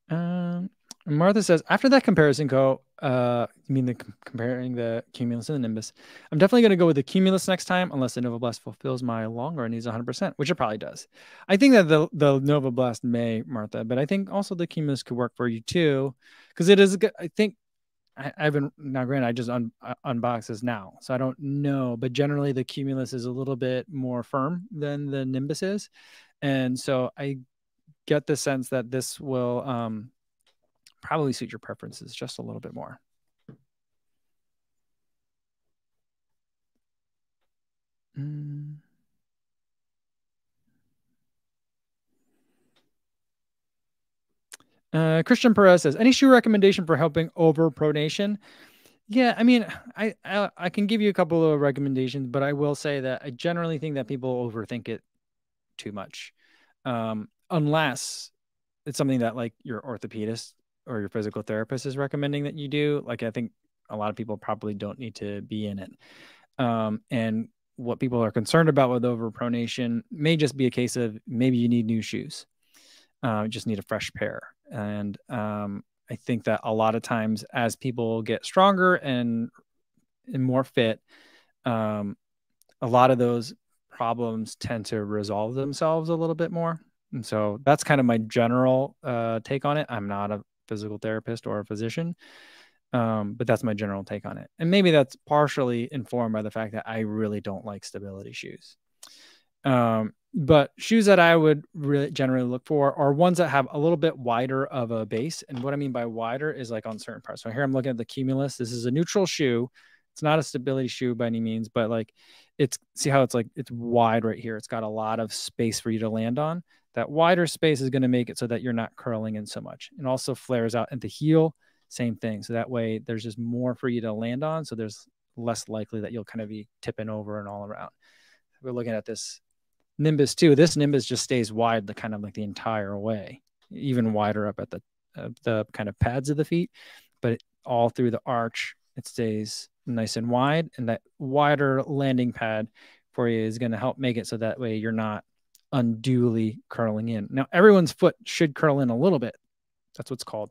Um, Martha says, after that comparison, go. Uh, you mean the comparing the Cumulus and the Nimbus? I'm definitely going to go with the Cumulus next time, unless the Nova Blast fulfills my long run needs 100, percent which it probably does. I think that the the Nova Blast may, Martha, but I think also the Cumulus could work for you too, because it is. I think I, I haven't now. Granted, I just un, uh, unbox this now, so I don't know. But generally, the Cumulus is a little bit more firm than the Nimbus is, and so I get the sense that this will um probably suit your preferences just a little bit more. Mm. Uh, Christian Perez says, any shoe recommendation for helping over pronation? Yeah, I mean, I, I, I can give you a couple of recommendations, but I will say that I generally think that people overthink it too much, um, unless it's something that like your orthopedist or your physical therapist is recommending that you do, like I think a lot of people probably don't need to be in it. Um, and what people are concerned about with overpronation may just be a case of maybe you need new shoes. Uh, just need a fresh pair. And um, I think that a lot of times as people get stronger and and more fit, um, a lot of those problems tend to resolve themselves a little bit more. And so that's kind of my general uh, take on it. I'm not a physical therapist or a physician, um, but that's my general take on it. And maybe that's partially informed by the fact that I really don't like stability shoes. Um, but shoes that I would really generally look for are ones that have a little bit wider of a base. And what I mean by wider is like on certain parts. So here I'm looking at the Cumulus. This is a neutral shoe. It's not a stability shoe by any means, but like it's see how it's like it's wide right here. It's got a lot of space for you to land on. That wider space is going to make it so that you're not curling in so much. And also flares out at the heel, same thing. So that way there's just more for you to land on. So there's less likely that you'll kind of be tipping over and all around. We're looking at this Nimbus too. This Nimbus just stays wide the kind of like the entire way, even wider up at the uh, the kind of pads of the feet, but all through the arch it stays nice and wide. And that wider landing pad for you is going to help make it so that way you're not unduly curling in. Now everyone's foot should curl in a little bit. That's what's called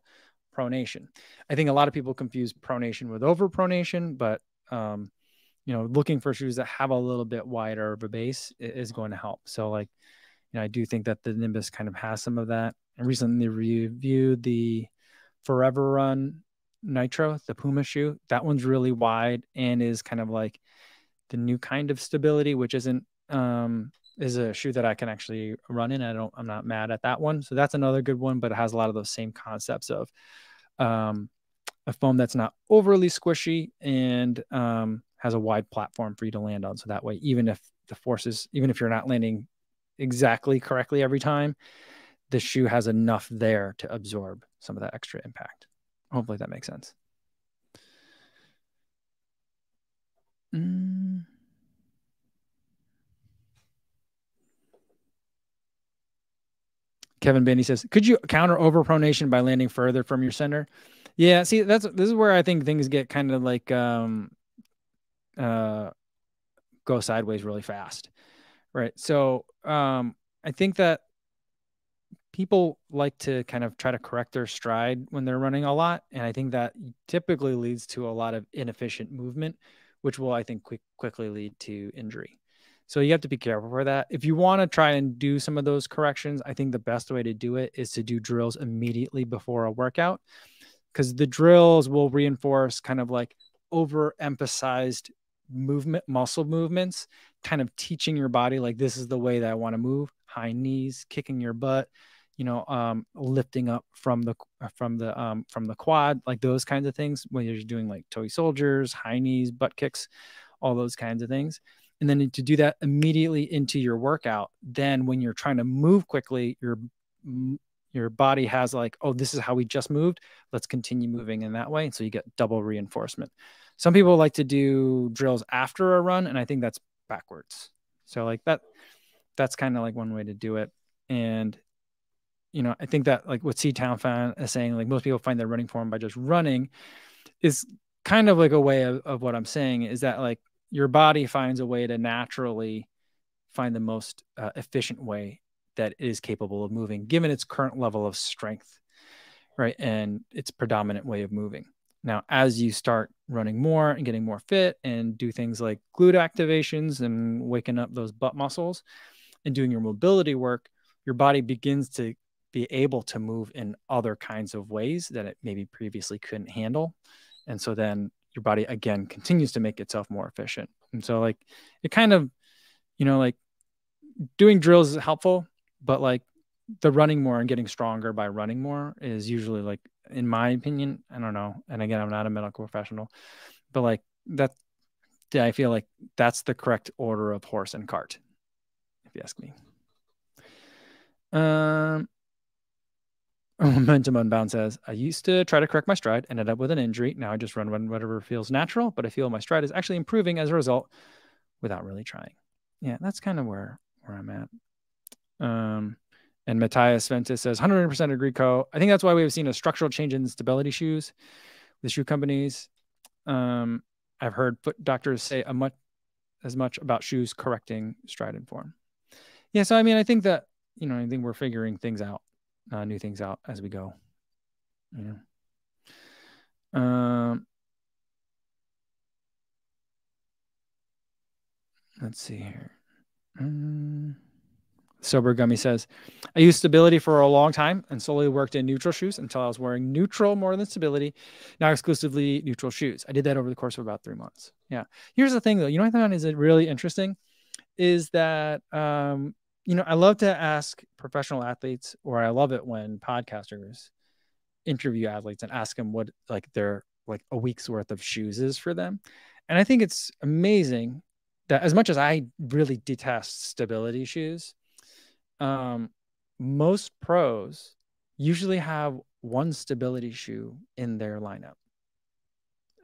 pronation. I think a lot of people confuse pronation with overpronation, but um, you know, looking for shoes that have a little bit wider of a base is going to help. So like, you know, I do think that the Nimbus kind of has some of that. I recently reviewed the Forever Run Nitro, the Puma shoe. That one's really wide and is kind of like the new kind of stability, which isn't um is a shoe that I can actually run in. I don't I'm not mad at that one. So that's another good one, but it has a lot of those same concepts of um a foam that's not overly squishy and um has a wide platform for you to land on. So that way, even if the forces, even if you're not landing exactly correctly every time, the shoe has enough there to absorb some of that extra impact. Hopefully that makes sense. Mm. Kevin Benny says, "Could you counter overpronation by landing further from your center?" Yeah, see, that's this is where I think things get kind of like um, uh, go sideways really fast. Right. So um, I think that people like to kind of try to correct their stride when they're running a lot. And I think that typically leads to a lot of inefficient movement, which will, I think, quick, quickly lead to injury. So you have to be careful for that. If you want to try and do some of those corrections, I think the best way to do it is to do drills immediately before a workout because the drills will reinforce kind of like overemphasized movement, muscle movements, kind of teaching your body like this is the way that I want to move. High knees, kicking your butt, you know, um, lifting up from the from the um, from the quad, like those kinds of things. When you're doing like toy soldiers, high knees, butt kicks, all those kinds of things. And then to do that immediately into your workout, then when you're trying to move quickly, your your body has like, oh, this is how we just moved. Let's continue moving in that way. And so you get double reinforcement. Some people like to do drills after a run, and I think that's backwards. So like that, that's kind of like one way to do it. And you know, I think that like what C Town found is saying, like most people find their running form by just running, is kind of like a way of, of what I'm saying is that like your body finds a way to naturally find the most uh, efficient way that is capable of moving given its current level of strength right and its predominant way of moving now, as you start running more and getting more fit and do things like glute activations and waking up those butt muscles and doing your mobility work, your body begins to be able to move in other kinds of ways that it maybe previously couldn't handle. And so then your body again continues to make itself more efficient. And so, like, it kind of, you know, like doing drills is helpful, but like the running more and getting stronger by running more is usually like in my opinion i don't know and again i'm not a medical professional but like that i feel like that's the correct order of horse and cart if you ask me um momentum unbound says i used to try to correct my stride ended up with an injury now i just run whatever feels natural but i feel my stride is actually improving as a result without really trying yeah that's kind of where where i'm at um and Matthias Ventus says 100% agree, Co. I think that's why we have seen a structural change in stability shoes with shoe companies. Um, I've heard foot doctors say a much as much about shoes correcting stride and form. Yeah, so I mean, I think that you know, I think we're figuring things out uh, new things out as we go. Um, let's see here. Um, Sober Gummy says, I used stability for a long time and slowly worked in neutral shoes until I was wearing neutral more than stability, now exclusively neutral shoes. I did that over the course of about three months. Yeah. Here's the thing though, you know what I found is really interesting is that um, you know, I love to ask professional athletes, or I love it when podcasters interview athletes and ask them what like their like a week's worth of shoes is for them. And I think it's amazing that as much as I really detest stability shoes, um, most pros usually have one stability shoe in their lineup.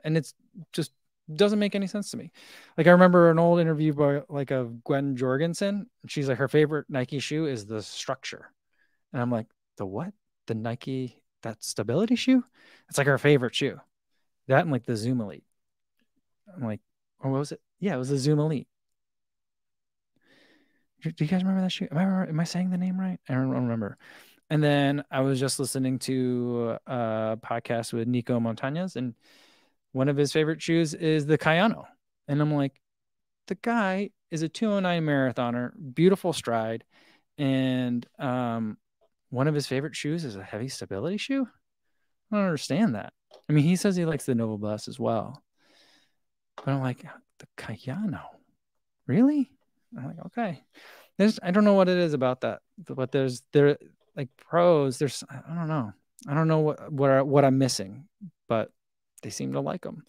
And it's just doesn't make any sense to me. Like I remember an old interview by like of Gwen Jorgensen. She's like her favorite Nike shoe is the structure. And I'm like, the what? The Nike that stability shoe? It's like her favorite shoe. That and like the Zoom Elite. I'm like, or what was it? Yeah, it was the Zoom Elite. Do you guys remember that shoe? Am I am I saying the name right? I don't remember. And then I was just listening to a podcast with Nico Montañez, and one of his favorite shoes is the Kayano. And I'm like, the guy is a 209 marathoner, beautiful stride, and um, one of his favorite shoes is a heavy stability shoe. I don't understand that. I mean, he says he likes the Nova Blast as well, but I'm like, the Kayano, really? I'm like, okay. There's I don't know what it is about that, but there's there like pros. There's I don't know. I don't know what what what I'm missing, but they seem to like them.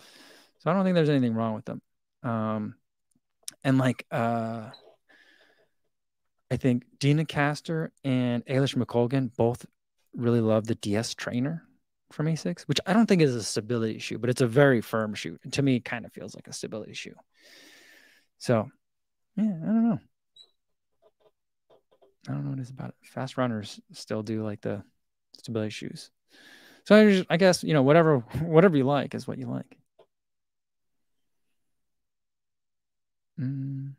So I don't think there's anything wrong with them. Um, and like uh, I think Deena Kastor and Eilish McColgan both really love the DS Trainer from Asics, which I don't think is a stability shoe, but it's a very firm shoe. And to me, it kind of feels like a stability shoe. So yeah, I don't know. I don't know what it is about it. Fast runners still do like the stability shoes. So I, just, I guess you know whatever whatever you like is what you like. Mm.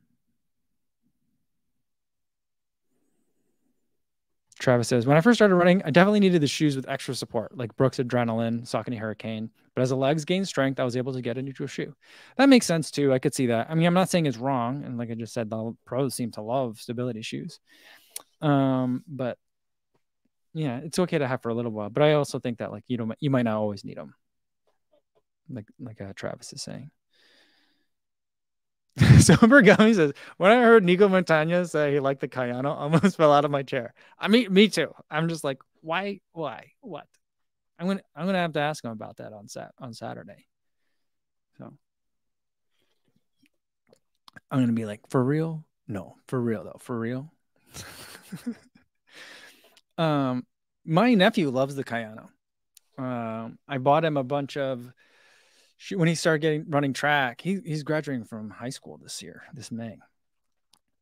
Travis says, when I first started running, I definitely needed the shoes with extra support, like Brooks Adrenaline, Saucony Hurricane. But as the legs gained strength, I was able to get a neutral shoe. That makes sense too. I could see that. I mean, I'm not saying it's wrong. And like I just said, the pros seem to love stability shoes. Um, but yeah, it's okay to have for a little while. But I also think that like you don't you might not always need them. Like like uh, Travis is saying. Sober Gummy says, when I heard Nico Montañez say he liked the Kayano, I almost fell out of my chair. I mean, me too. I'm just like, why, why, what? I'm gonna, I'm gonna have to ask him about that on sat on Saturday. So I'm gonna be like, for real? No, for real though, for real. um, my nephew loves the Kayano. Um, I bought him a bunch of when he started getting running track, he, he's graduating from high school this year, this May.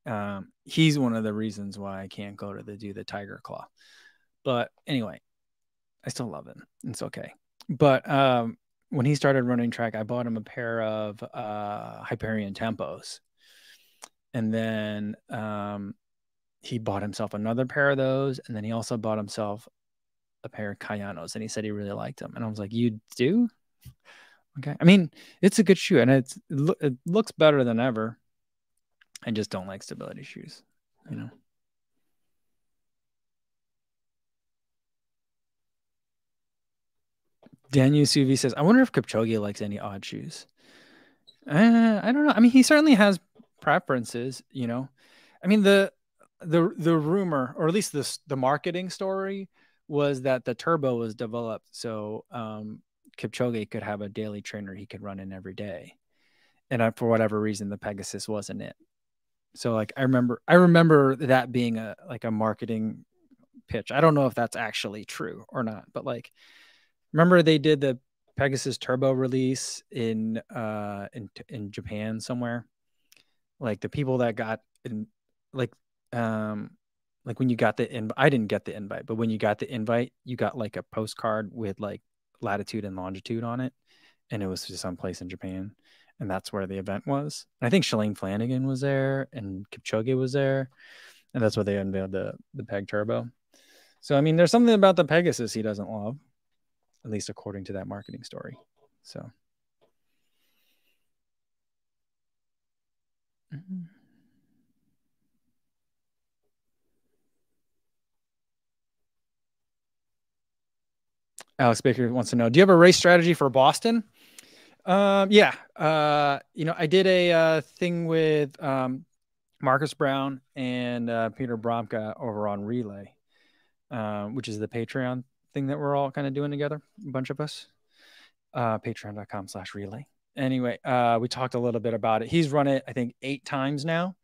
Um, he's one of the reasons why I can't go to the do the Tiger Claw. But anyway, I still love him. It's okay. But um, when he started running track, I bought him a pair of uh, Hyperion Tempos, and then um, he bought himself another pair of those, and then he also bought himself a pair of Kayanos, and he said he really liked them. And I was like, "You do?" Okay. I mean, it's a good shoe and it's it, lo- it looks better than ever. I just don't like stability shoes, you know. Daniel Suvi says, I wonder if Kipchoge likes any odd shoes. Uh, I don't know. I mean, he certainly has preferences, you know. I mean, the the the rumor, or at least this the marketing story, was that the turbo was developed so um, Kipchoge could have a daily trainer he could run in every day. And I, for whatever reason, the Pegasus wasn't it. So like I remember, I remember that being a like a marketing pitch. I don't know if that's actually true or not, but like remember they did the Pegasus Turbo release in uh in in Japan somewhere. Like the people that got in like um like when you got the invite, I didn't get the invite, but when you got the invite, you got like a postcard with like latitude and longitude on it, and it was just someplace in Japan, and that's where the event was. And I think Shalane Flanagan was there, and Kipchoge was there, and that's where they unveiled the the Peg Turbo. So I mean, there's something about the Pegasus he doesn't love, at least according to that marketing story. So. Mm-hmm. Alex Baker wants to know: Do you have a race strategy for Boston? Um, yeah. Uh, you know, I did a uh, thing with um, Marcus Brown and uh, Peter Bromka over on Relay, uh, which is the Patreon thing that we're all kind of doing together, a bunch of us. Uh, Patreon.com slash relay. Anyway, uh, we talked a little bit about it. He's run it, I think, eight times now.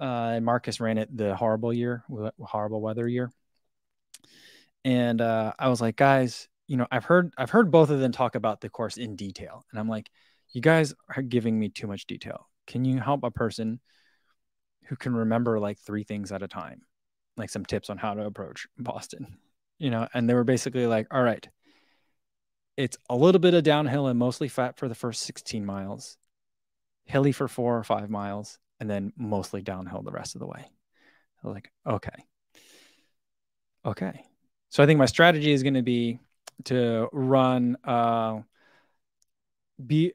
Uh, and Marcus ran it the horrible year, horrible weather year. And I was like, guys, you know, I've heard I've heard both of them talk about the course in detail, and I'm like, you guys are giving me too much detail. Can you help a person who can remember like three things at a time, like some tips on how to approach Boston, you know? And they were basically like, all right, it's a little bit of downhill and mostly flat for the first 16 miles, hilly for four or five miles, and then mostly downhill the rest of the way. I was like, okay, okay. So I think my strategy is going to be to run uh, be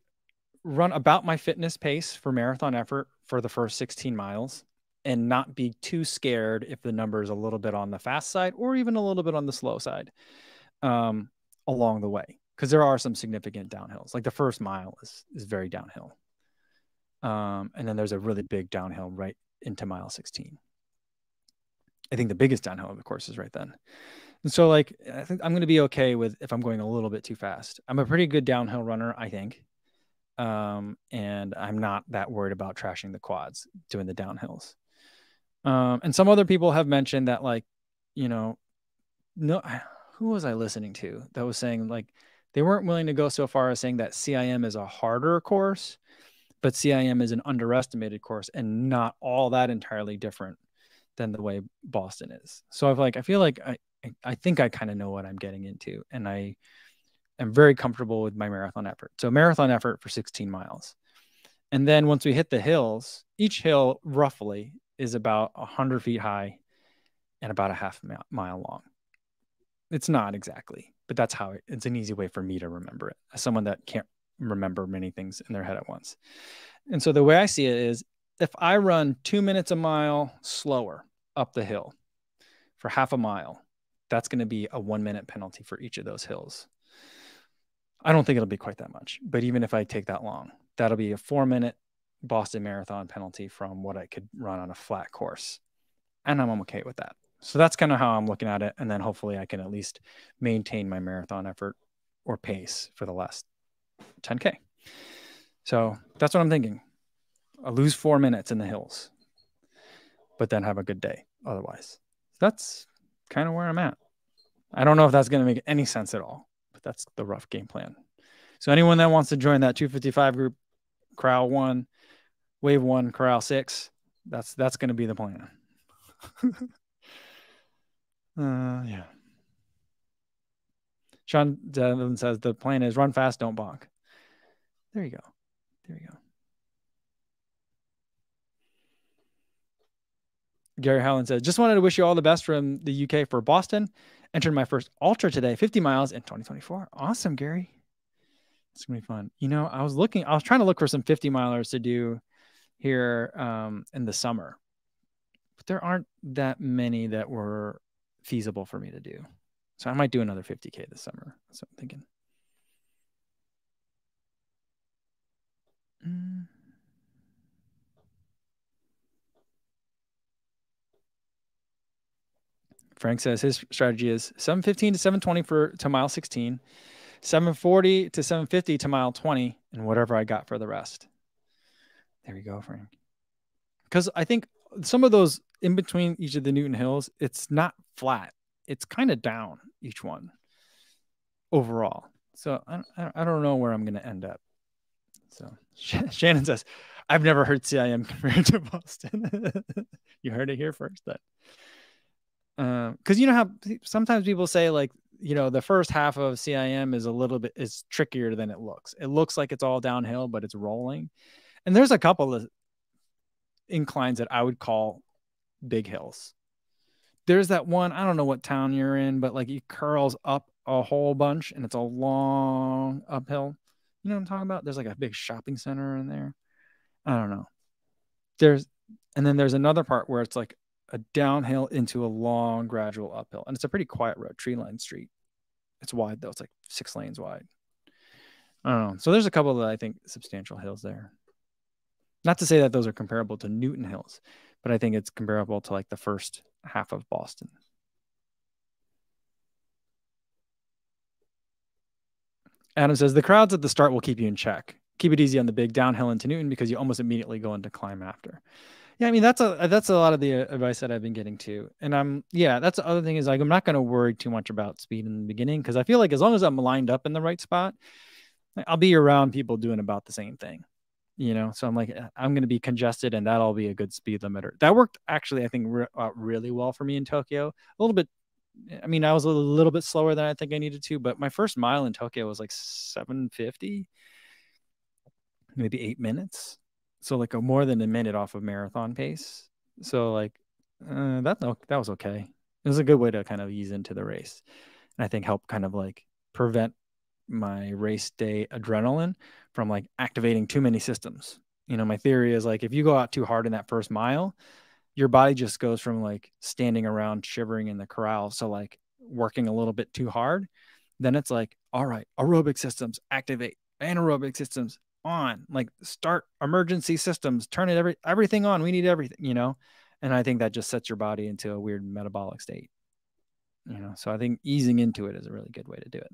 run about my fitness pace for marathon effort for the first 16 miles and not be too scared if the number is a little bit on the fast side or even a little bit on the slow side um, along the way. Because there are some significant downhills. Like the first mile is is very downhill. Um, and then there's a really big downhill right into mile 16 i think the biggest downhill of the course is right then and so like I think I'm going to be okay with if I'm going a little bit too fast. I'm a pretty good downhill runner, I think. Um, and I'm not that worried about trashing the quads doing the downhills. Um, and some other people have mentioned that like, you know, no who was I listening to that was saying like they weren't willing to go so far as saying that CIM is a harder course, but CIM is an underestimated course and not all that entirely different than the way Boston is. So I've like I feel like I, I think I kind of know what I'm getting into, and I am very comfortable with my marathon effort. So marathon effort for 16 miles, and then once we hit the hills, each hill roughly is about 100 feet high and about a half mile long. It's not exactly, but that's how it, it's an easy way for me to remember it as someone that can't remember many things in their head at once. And so the way I see it is if I run two minutes a mile slower up the hill for half a mile, that's going to be a one minute penalty for each of those hills. I don't think it'll be quite that much, but even if I take that long, that'll be a four minute Boston Marathon penalty from what I could run on a flat course. And I'm okay with that. So that's kind of how I'm looking at it. And then hopefully I can at least maintain my marathon effort or pace for the last 10K. So that's what I'm thinking. I lose four minutes in the hills, but then have a good day otherwise. That's kind of where I'm at. I don't know if that's going to make any sense at all, but that's the rough game plan. So anyone that wants to join that 255 group, corral one, wave one, corral six, that's that's going to be the plan. uh, yeah. Sean Devlin says the plan is run fast, don't bonk. There you go. There you go. Gary Howland says, just wanted to wish you all the best from the UK for Boston. Entered my first ultra today, 50 miles in 2024. Awesome, Gary. It's gonna be fun. You know, I was looking, I was trying to look for some 50 milers to do here um, in the summer, but there aren't that many that were feasible for me to do. So I might do another 50K this summer. That's what I'm thinking. Mm. Frank says his strategy is 715 to 720 for to mile 16, 740 to 750 to mile 20, and whatever I got for the rest. There you go, Frank. Because I think some of those in between each of the Newton Hills, it's not flat. It's kind of down each one overall. So I, I don't know where I'm going to end up. So Shannon says, I've never heard CIM compared to Boston. you heard it here first. Then because um, you know how sometimes people say like you know the first half of CIM is a little bit is trickier than it looks. It looks like it's all downhill, but it's rolling. And there's a couple of inclines that I would call big hills. there's that one, I don't know what town you're in, but like it curls up a whole bunch and it's a long uphill. You know what I'm talking about? There's like a big shopping center in there. I don't know. There's and then there's another part where it's like a downhill into a long gradual uphill. And it's a pretty quiet road, tree line street. It's wide though. It's like six lanes wide. Know. So there's a couple that I think substantial hills there. Not to say that those are comparable to Newton Hills, but I think it's comparable to like the first half of Boston. Adam says the crowds at the start will keep you in check. Keep it easy on the big downhill into Newton because you almost immediately go into climb after. Yeah, I mean that's a uh, that's a lot of the uh, advice that I've been getting too, and I'm yeah that's the other thing is like I'm not going to worry too much about speed in the beginning because I feel like as long as I'm lined up in the right spot, I'll be around people doing about the same thing, you know. So I'm like uh, I'm going to be congested, and that'll be a good speed limiter. That worked actually, I think, re- uh, really well for me in Tokyo. A little bit I mean, I was a little bit slower than I think I needed to, but my first mile in Tokyo was like 750, maybe eight minutes. So like a more than a minute off of marathon pace. So like uh, that that was okay. It was a good way to kind of ease into the race, and I think help kind of like prevent my race day adrenaline from like activating too many systems. You know, my theory is like if you go out too hard in that first mile, your body just goes from like standing around shivering in the corral so like working a little bit too hard then it's like all right aerobic systems activate anaerobic systems on like start emergency systems turn it every everything on we need everything you know and i think that just sets your body into a weird metabolic state you know so i think easing into it is a really good way to do it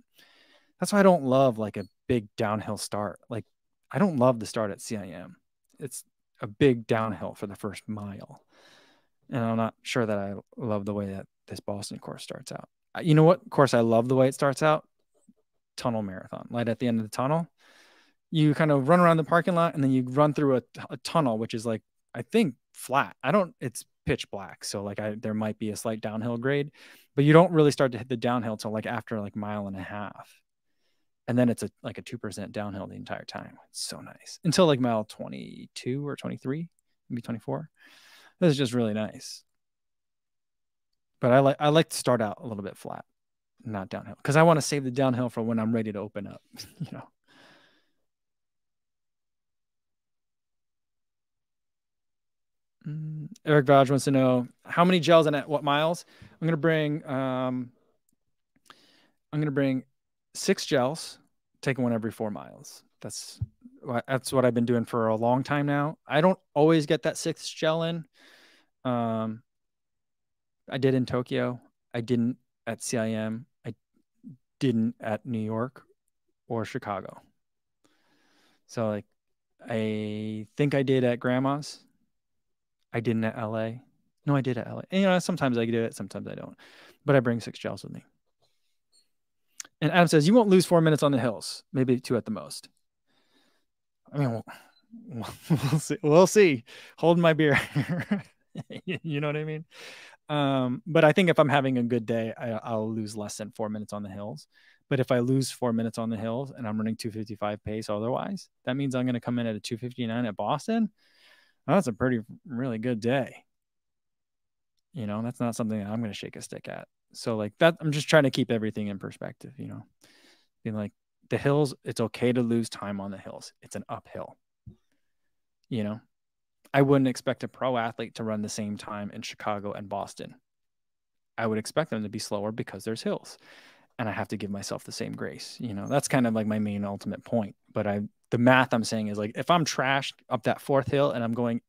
that's why i don't love like a big downhill start like i don't love the start at cim it's a big downhill for the first mile and I'm not sure that I love the way that this Boston course starts out. You know what course I love the way it starts out? Tunnel marathon. light at the end of the tunnel, you kind of run around the parking lot and then you run through a, a tunnel, which is like I think flat. I don't. It's pitch black, so like I there might be a slight downhill grade, but you don't really start to hit the downhill until like after like mile and a half, and then it's a like a two percent downhill the entire time. It's so nice until like mile twenty two or twenty three, maybe twenty four this is just really nice. But I like I like to start out a little bit flat, not downhill, because I want to save the downhill for when I'm ready to open up. You know. Eric Vaj wants to know how many gels and at what miles. I'm gonna bring um, I'm gonna bring six gels, taking one every four miles. That's that's what I've been doing for a long time now. I don't always get that sixth gel in. Um, I did in Tokyo. I didn't at CIM. I didn't at New York or Chicago. So like, I think I did at Grandma's. I didn't at LA. No, I did at LA. And, you know, sometimes I do it, sometimes I don't. But I bring six gels with me. And Adam says, You won't lose four minutes on the hills, maybe two at the most. I mean, we'll, we'll see. We'll see. Hold my beer. you know what I mean? Um, but I think if I'm having a good day, I, will lose less than four minutes on the hills. But if I lose four minutes on the hills and I'm running 255 pace otherwise, that means I'm going to come in at a 259 at Boston. Oh, that's a pretty, really good day. You know, that's not something that I'm going to shake a stick at. So, like that, I'm just trying to keep everything in perspective, you know, being like, the hills, it's okay to lose time on the hills. It's an uphill. You know, I wouldn't expect a pro athlete to run the same time in Chicago and Boston. I would expect them to be slower because there's hills. And I have to give myself the same grace. You know, that's kind of like my main ultimate point. But I the math I'm saying is like if I'm trashed up that fourth hill and I'm going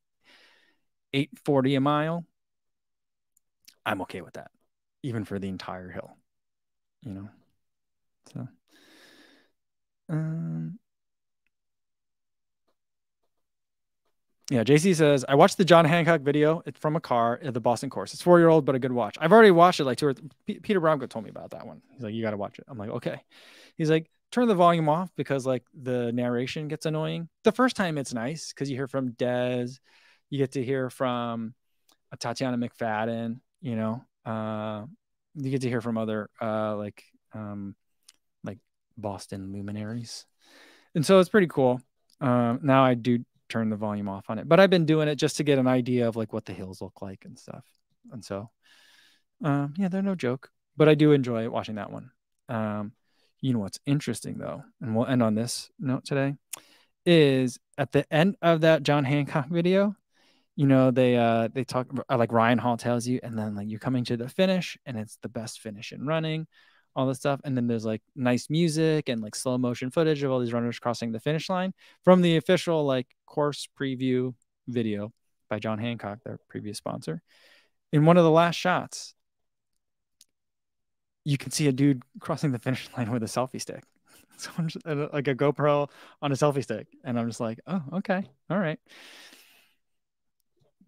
840 a mile, I'm okay with that, even for the entire hill. You know. So um, yeah, JC says I watched the John Hancock video. It's from a car at the Boston course. It's four year old, but a good watch. I've already watched it like two or th- Peter Bromka told me about that one. He's like, you got to watch it. I'm like, okay. He's like, turn the volume off because like the narration gets annoying. The first time it's nice because you hear from Des, you get to hear from uh, Tatiana McFadden. You know, uh, you get to hear from other uh, like um, like Boston luminaries. And so it's pretty cool. Um, now I do turn the volume off on it, but I've been doing it just to get an idea of like what the hills look like and stuff. And so Um, yeah, they're no joke, but I do enjoy watching that one. Um, you know what's interesting though, and we'll end on this note today, is at the end of that John Hancock video, you know, they uh they talk uh, like Ryan Hall tells you, and then like you're coming to the finish, and it's the best finish in running, all this stuff, and then there's like nice music and like slow motion footage of all these runners crossing the finish line from the official like course preview video by John Hancock, their previous sponsor. In one of the last shots, you can see a dude crossing the finish line with a selfie stick. So uh, like a GoPro on a selfie stick. And I'm just like, oh, okay. All right.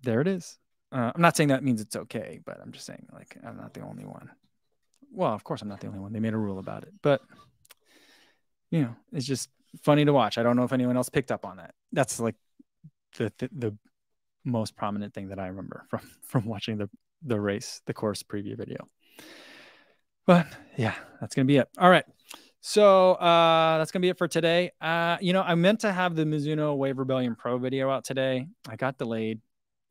There it is. Uh, I'm not saying that means it's okay, but I'm just saying like I'm not the only one. Well, of course I'm not the only one. They made a rule about it, but you know, it's just funny to watch. I don't know if anyone else picked up on that. That's like the the, the most prominent thing that I remember from from watching the the race, the course preview video. But yeah, that's gonna be it. All right. So uh, that's gonna be it for today. Uh, you know, I meant to have the Mizuno Wave Rebellion Pro video out today. I got delayed.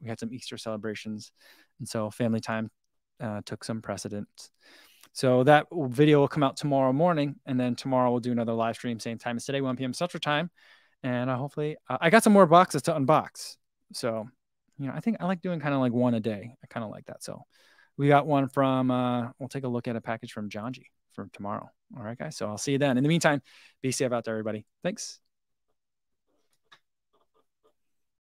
We had some Easter celebrations, and so family time uh, took some precedence. So that video will come out tomorrow morning, and then tomorrow we'll do another live stream, same time as today, 1 p.m. Central Time. And uh, hopefully, uh, I got some more boxes to unbox. So, you know, I think I like doing kind of like one a day. I kind of like that. So, we got one from, uh, we'll take a look at a package from Janji for tomorrow. All right, guys. So I'll see you then. In the meantime, be safe out there, everybody. Thanks.